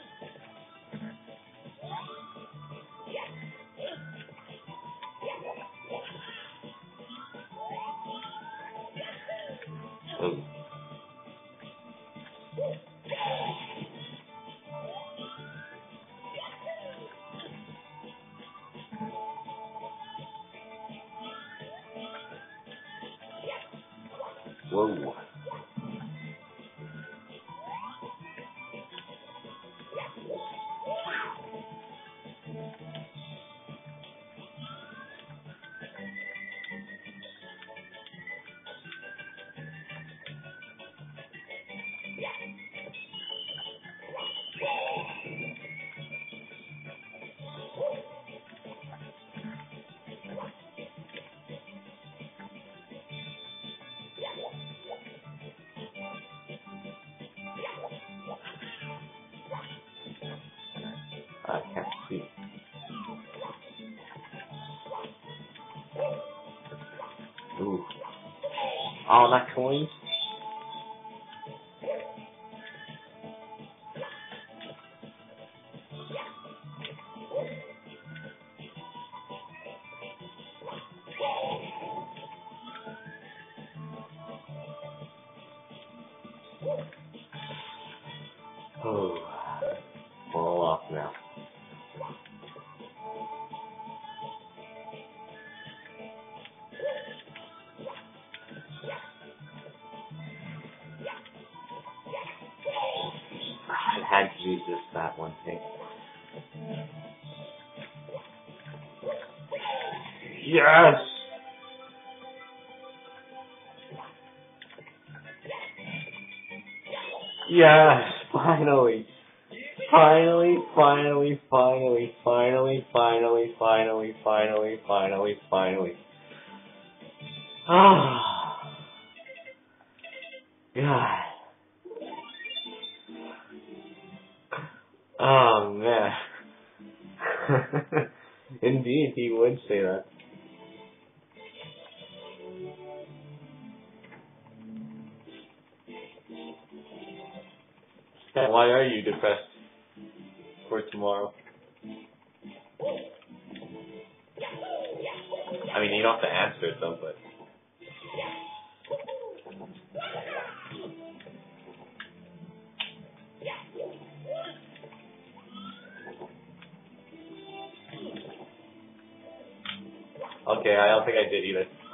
Bitcoin Yes! Yes, finally. Finally, finally, finally, finally, finally, finally, finally, finally, finally. Ah. God. Oh man. Indeed, he would say that. And why are you depressed for tomorrow? I mean, you don't have to answer it though, but. Okay, I don't think I did either.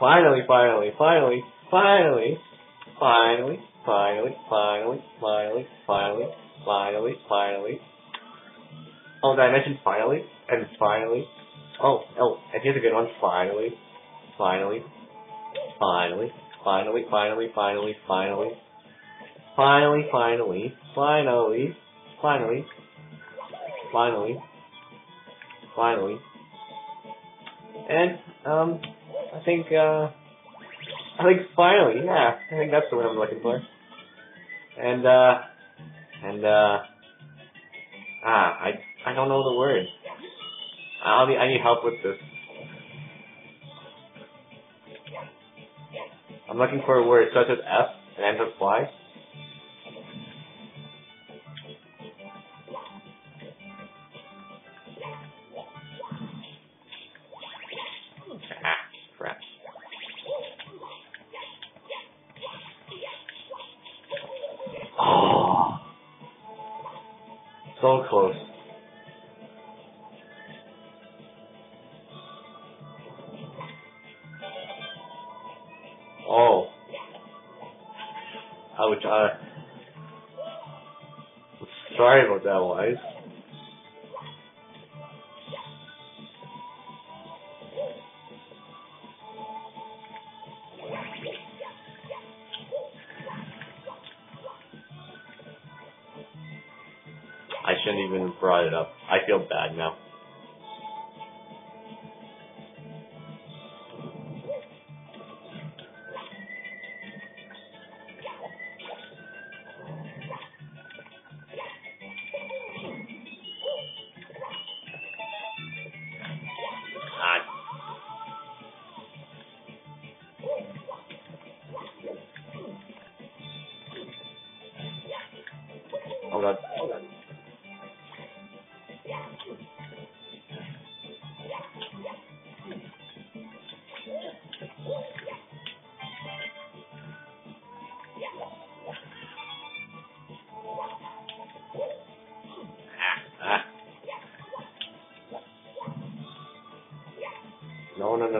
Finally, finally, finally, finally, finally, finally, finally, finally, finally, finally, finally. Oh, did I mention finally? And finally? Oh, oh, and here's a good one. Finally, finally, finally, finally, finally, finally, finally, finally, finally, finally, finally, finally, finally, and um, I think uh, I think finally, yeah, I think that's the word I'm looking for. And uh, and uh, ah, I I don't know the word. I need I need help with this. I'm looking for a word such as F and ends with Y.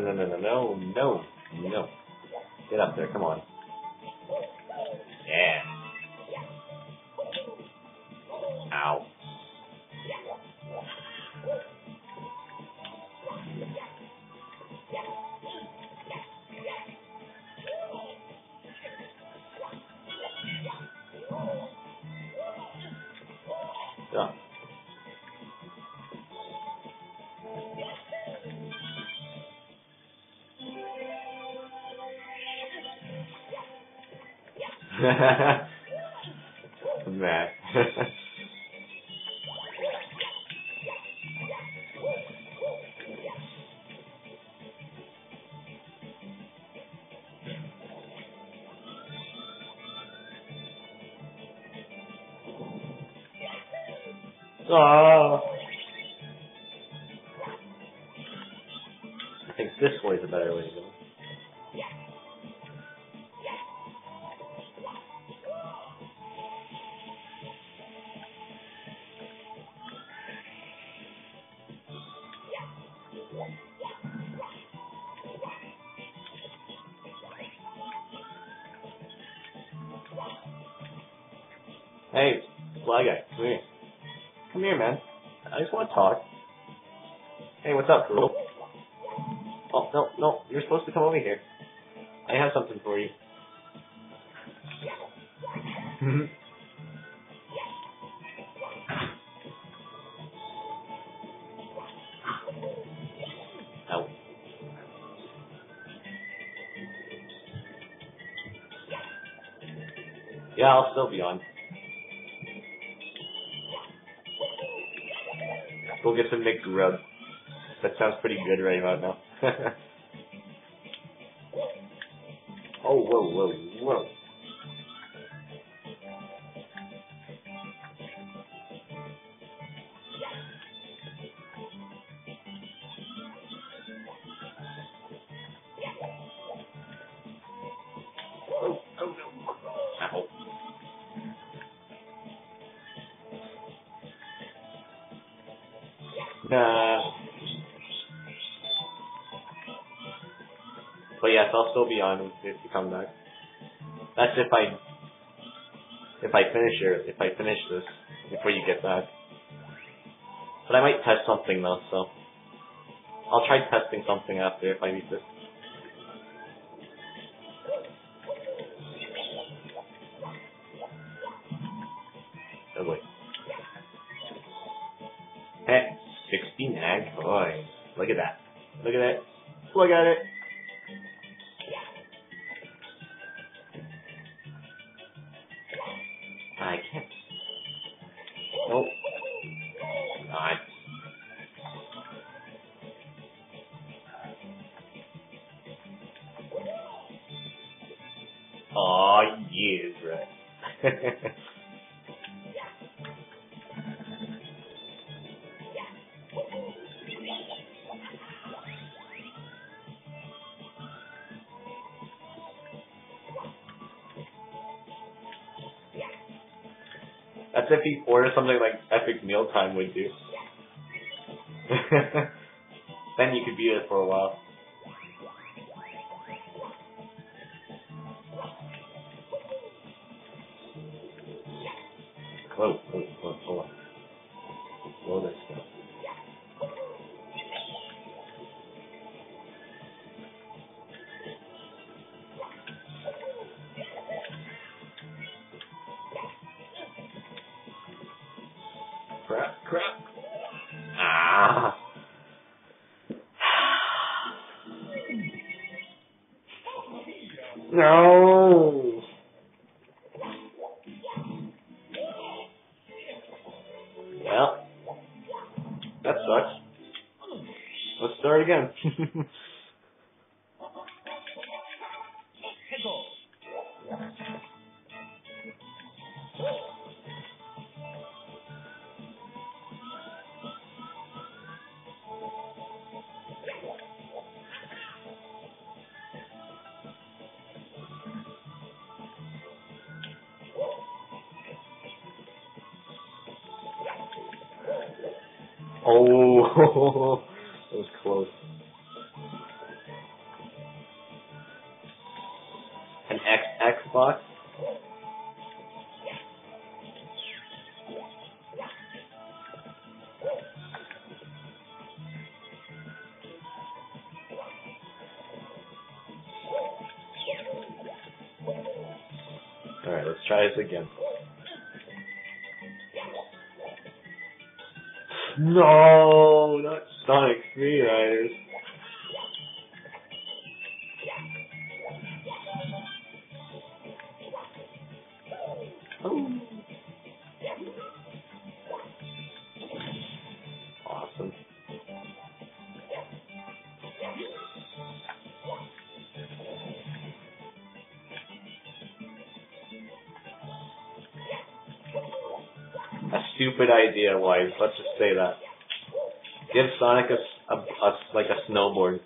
no, no, no, no, no, no. Get up there, come on. Matt. talk. Hey, what's up, girl? Oh, no, no, you're supposed to come over here. I have something for you. Mm-hmm. Ow. Yeah, I'll still be on. We'll get some McGrub. That sounds pretty good right about now. oh, whoa, whoa, still be on if you come back. That's if I if I finish your if I finish this before you get back. But I might test something though, so I'll try testing something after if I need to. If you order something like Epic Mealtime would do. then you could be there for a while. Whoa, whoa, hold on. Slow this down. oh, that was close. An X Xbox. Alright, let's try this again. No, stupid idea, Wise. Let's just say that. Give Sonic a, a- a- like a snowboard.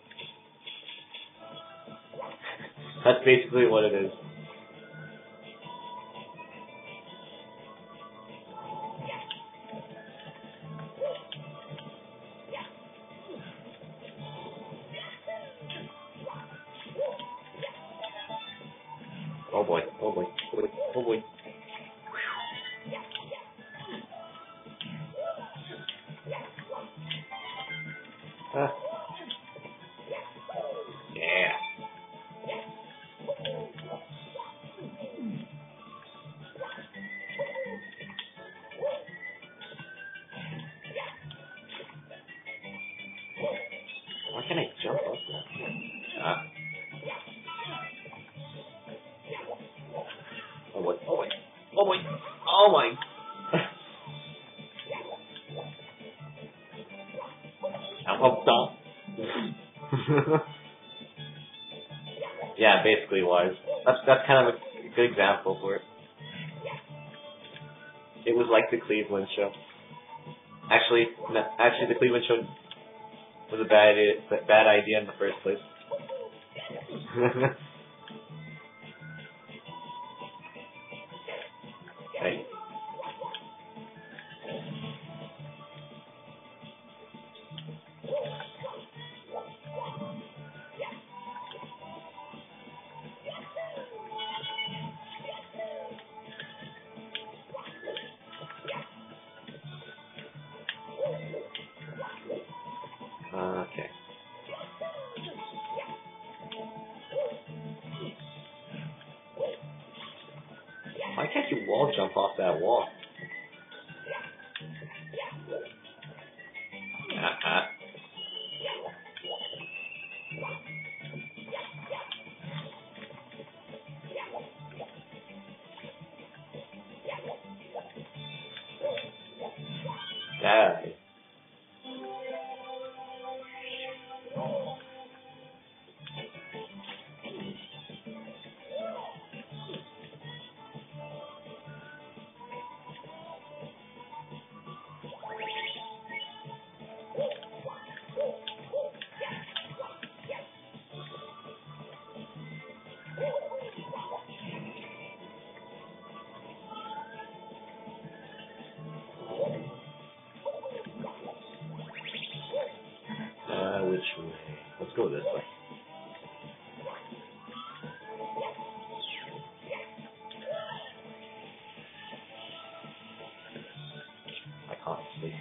That's basically what it is. Example for it. It was like the Cleveland show. Actually, no, actually, the Cleveland show was a bad bad idea in the first place. jump off that wall?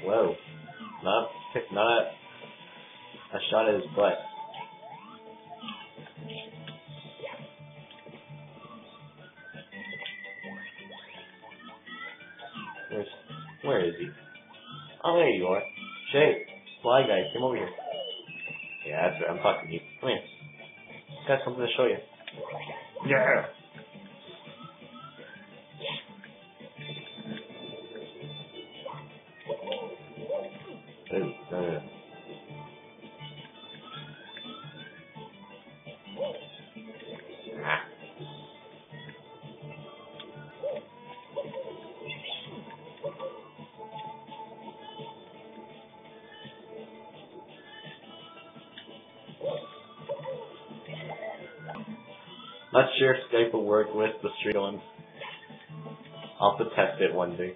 Whoa. Not, not a, shot at his butt. Where's, where is he? Oh, there you are. Shay, fly guy, come over here. Yeah, that's right. I'm talking to you. Come here. Got something to show you. Yeah. The ones. I'll have to test it one day.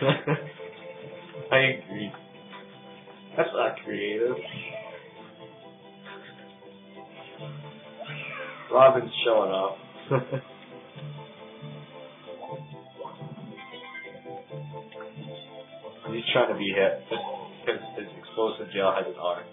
I agree. That's not creative. Robin's showing off. He's trying to be hit because his explosive gel has an R.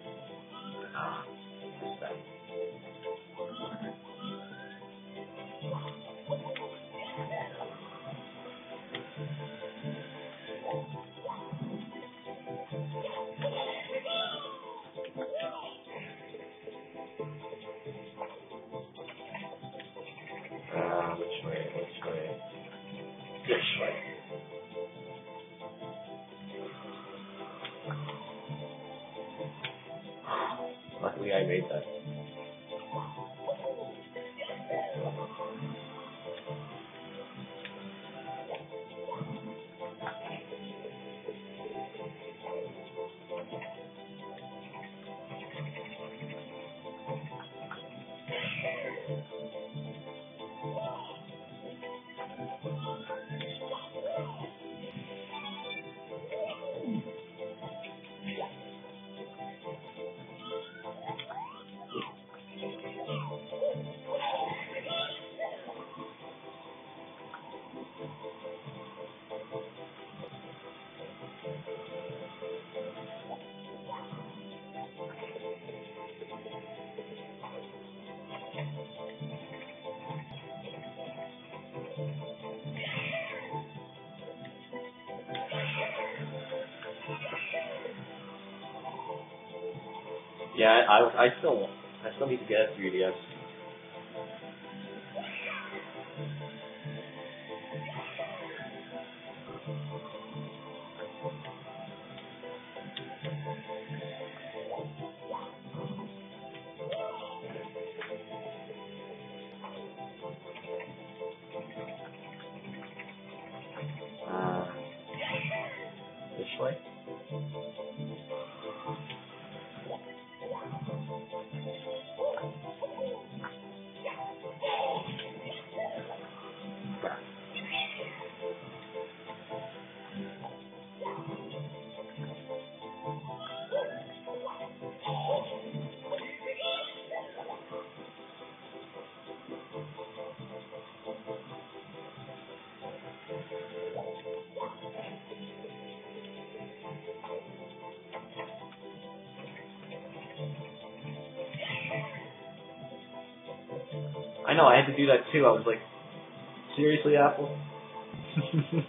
Yeah, I, I, still, I still need to get a 3DS. Do that too. I was like, seriously, Apple?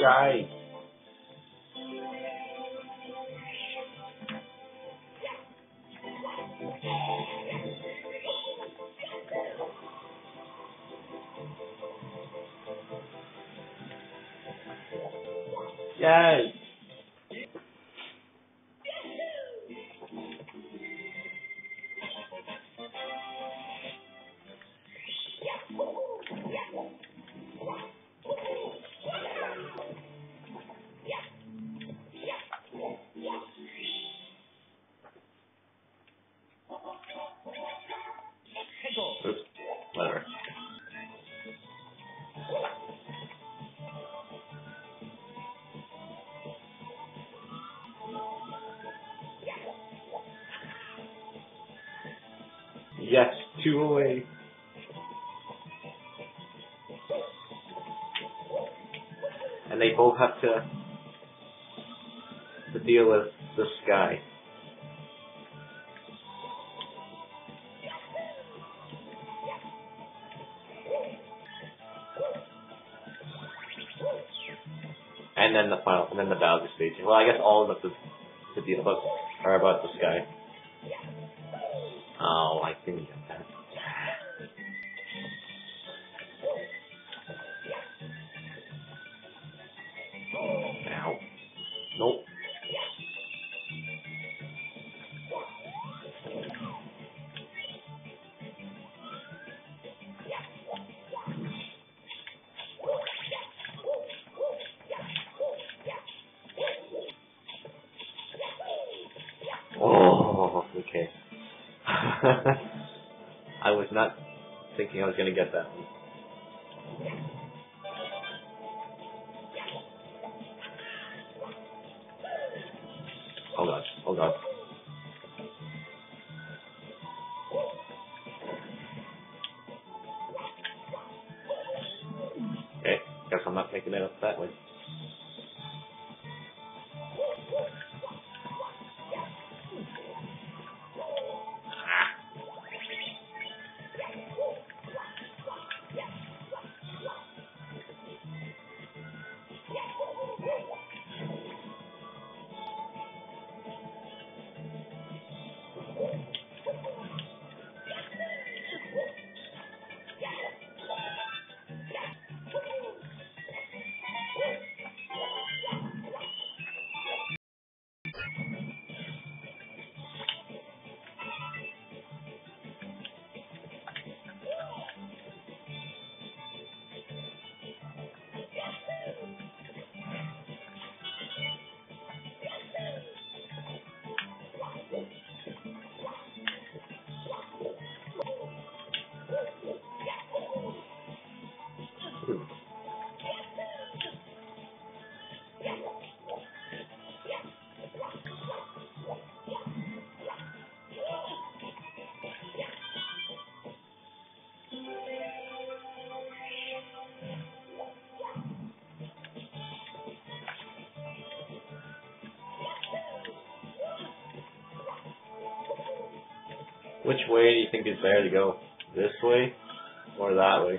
Yay! Two away. And they both have to to deal with the sky. And then the final, and then the Bowser stage. Well, I guess all of the the deal are about the sky. Oh, I didn't get that. I gonna get that Which way do you think is better to go? This way or that way?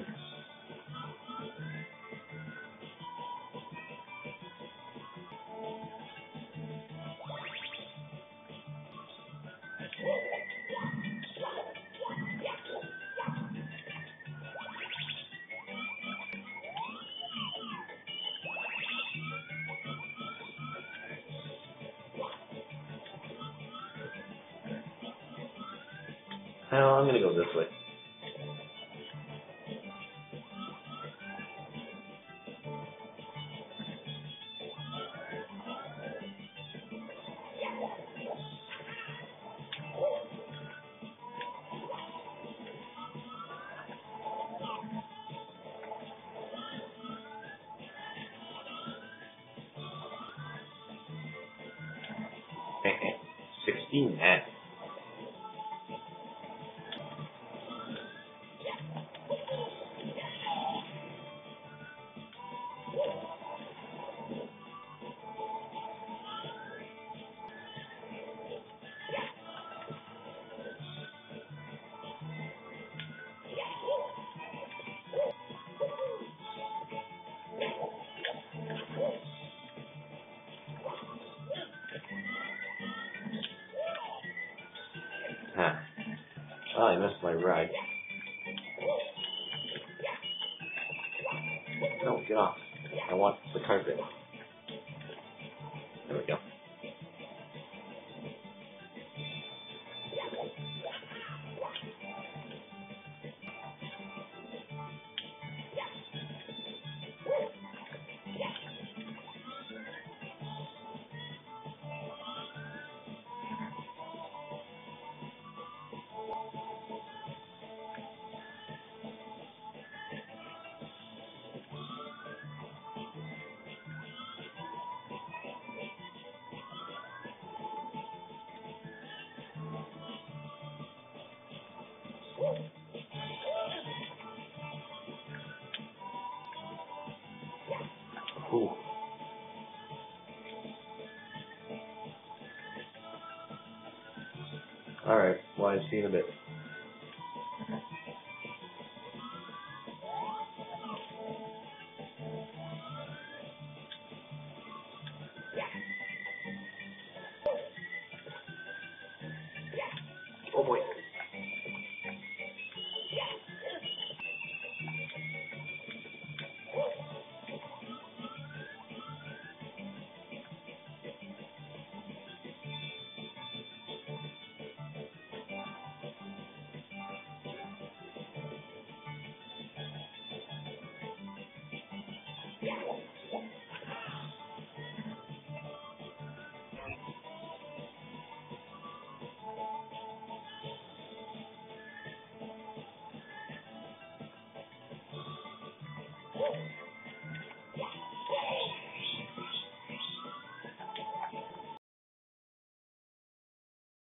Alright, well, I'll see in a bit.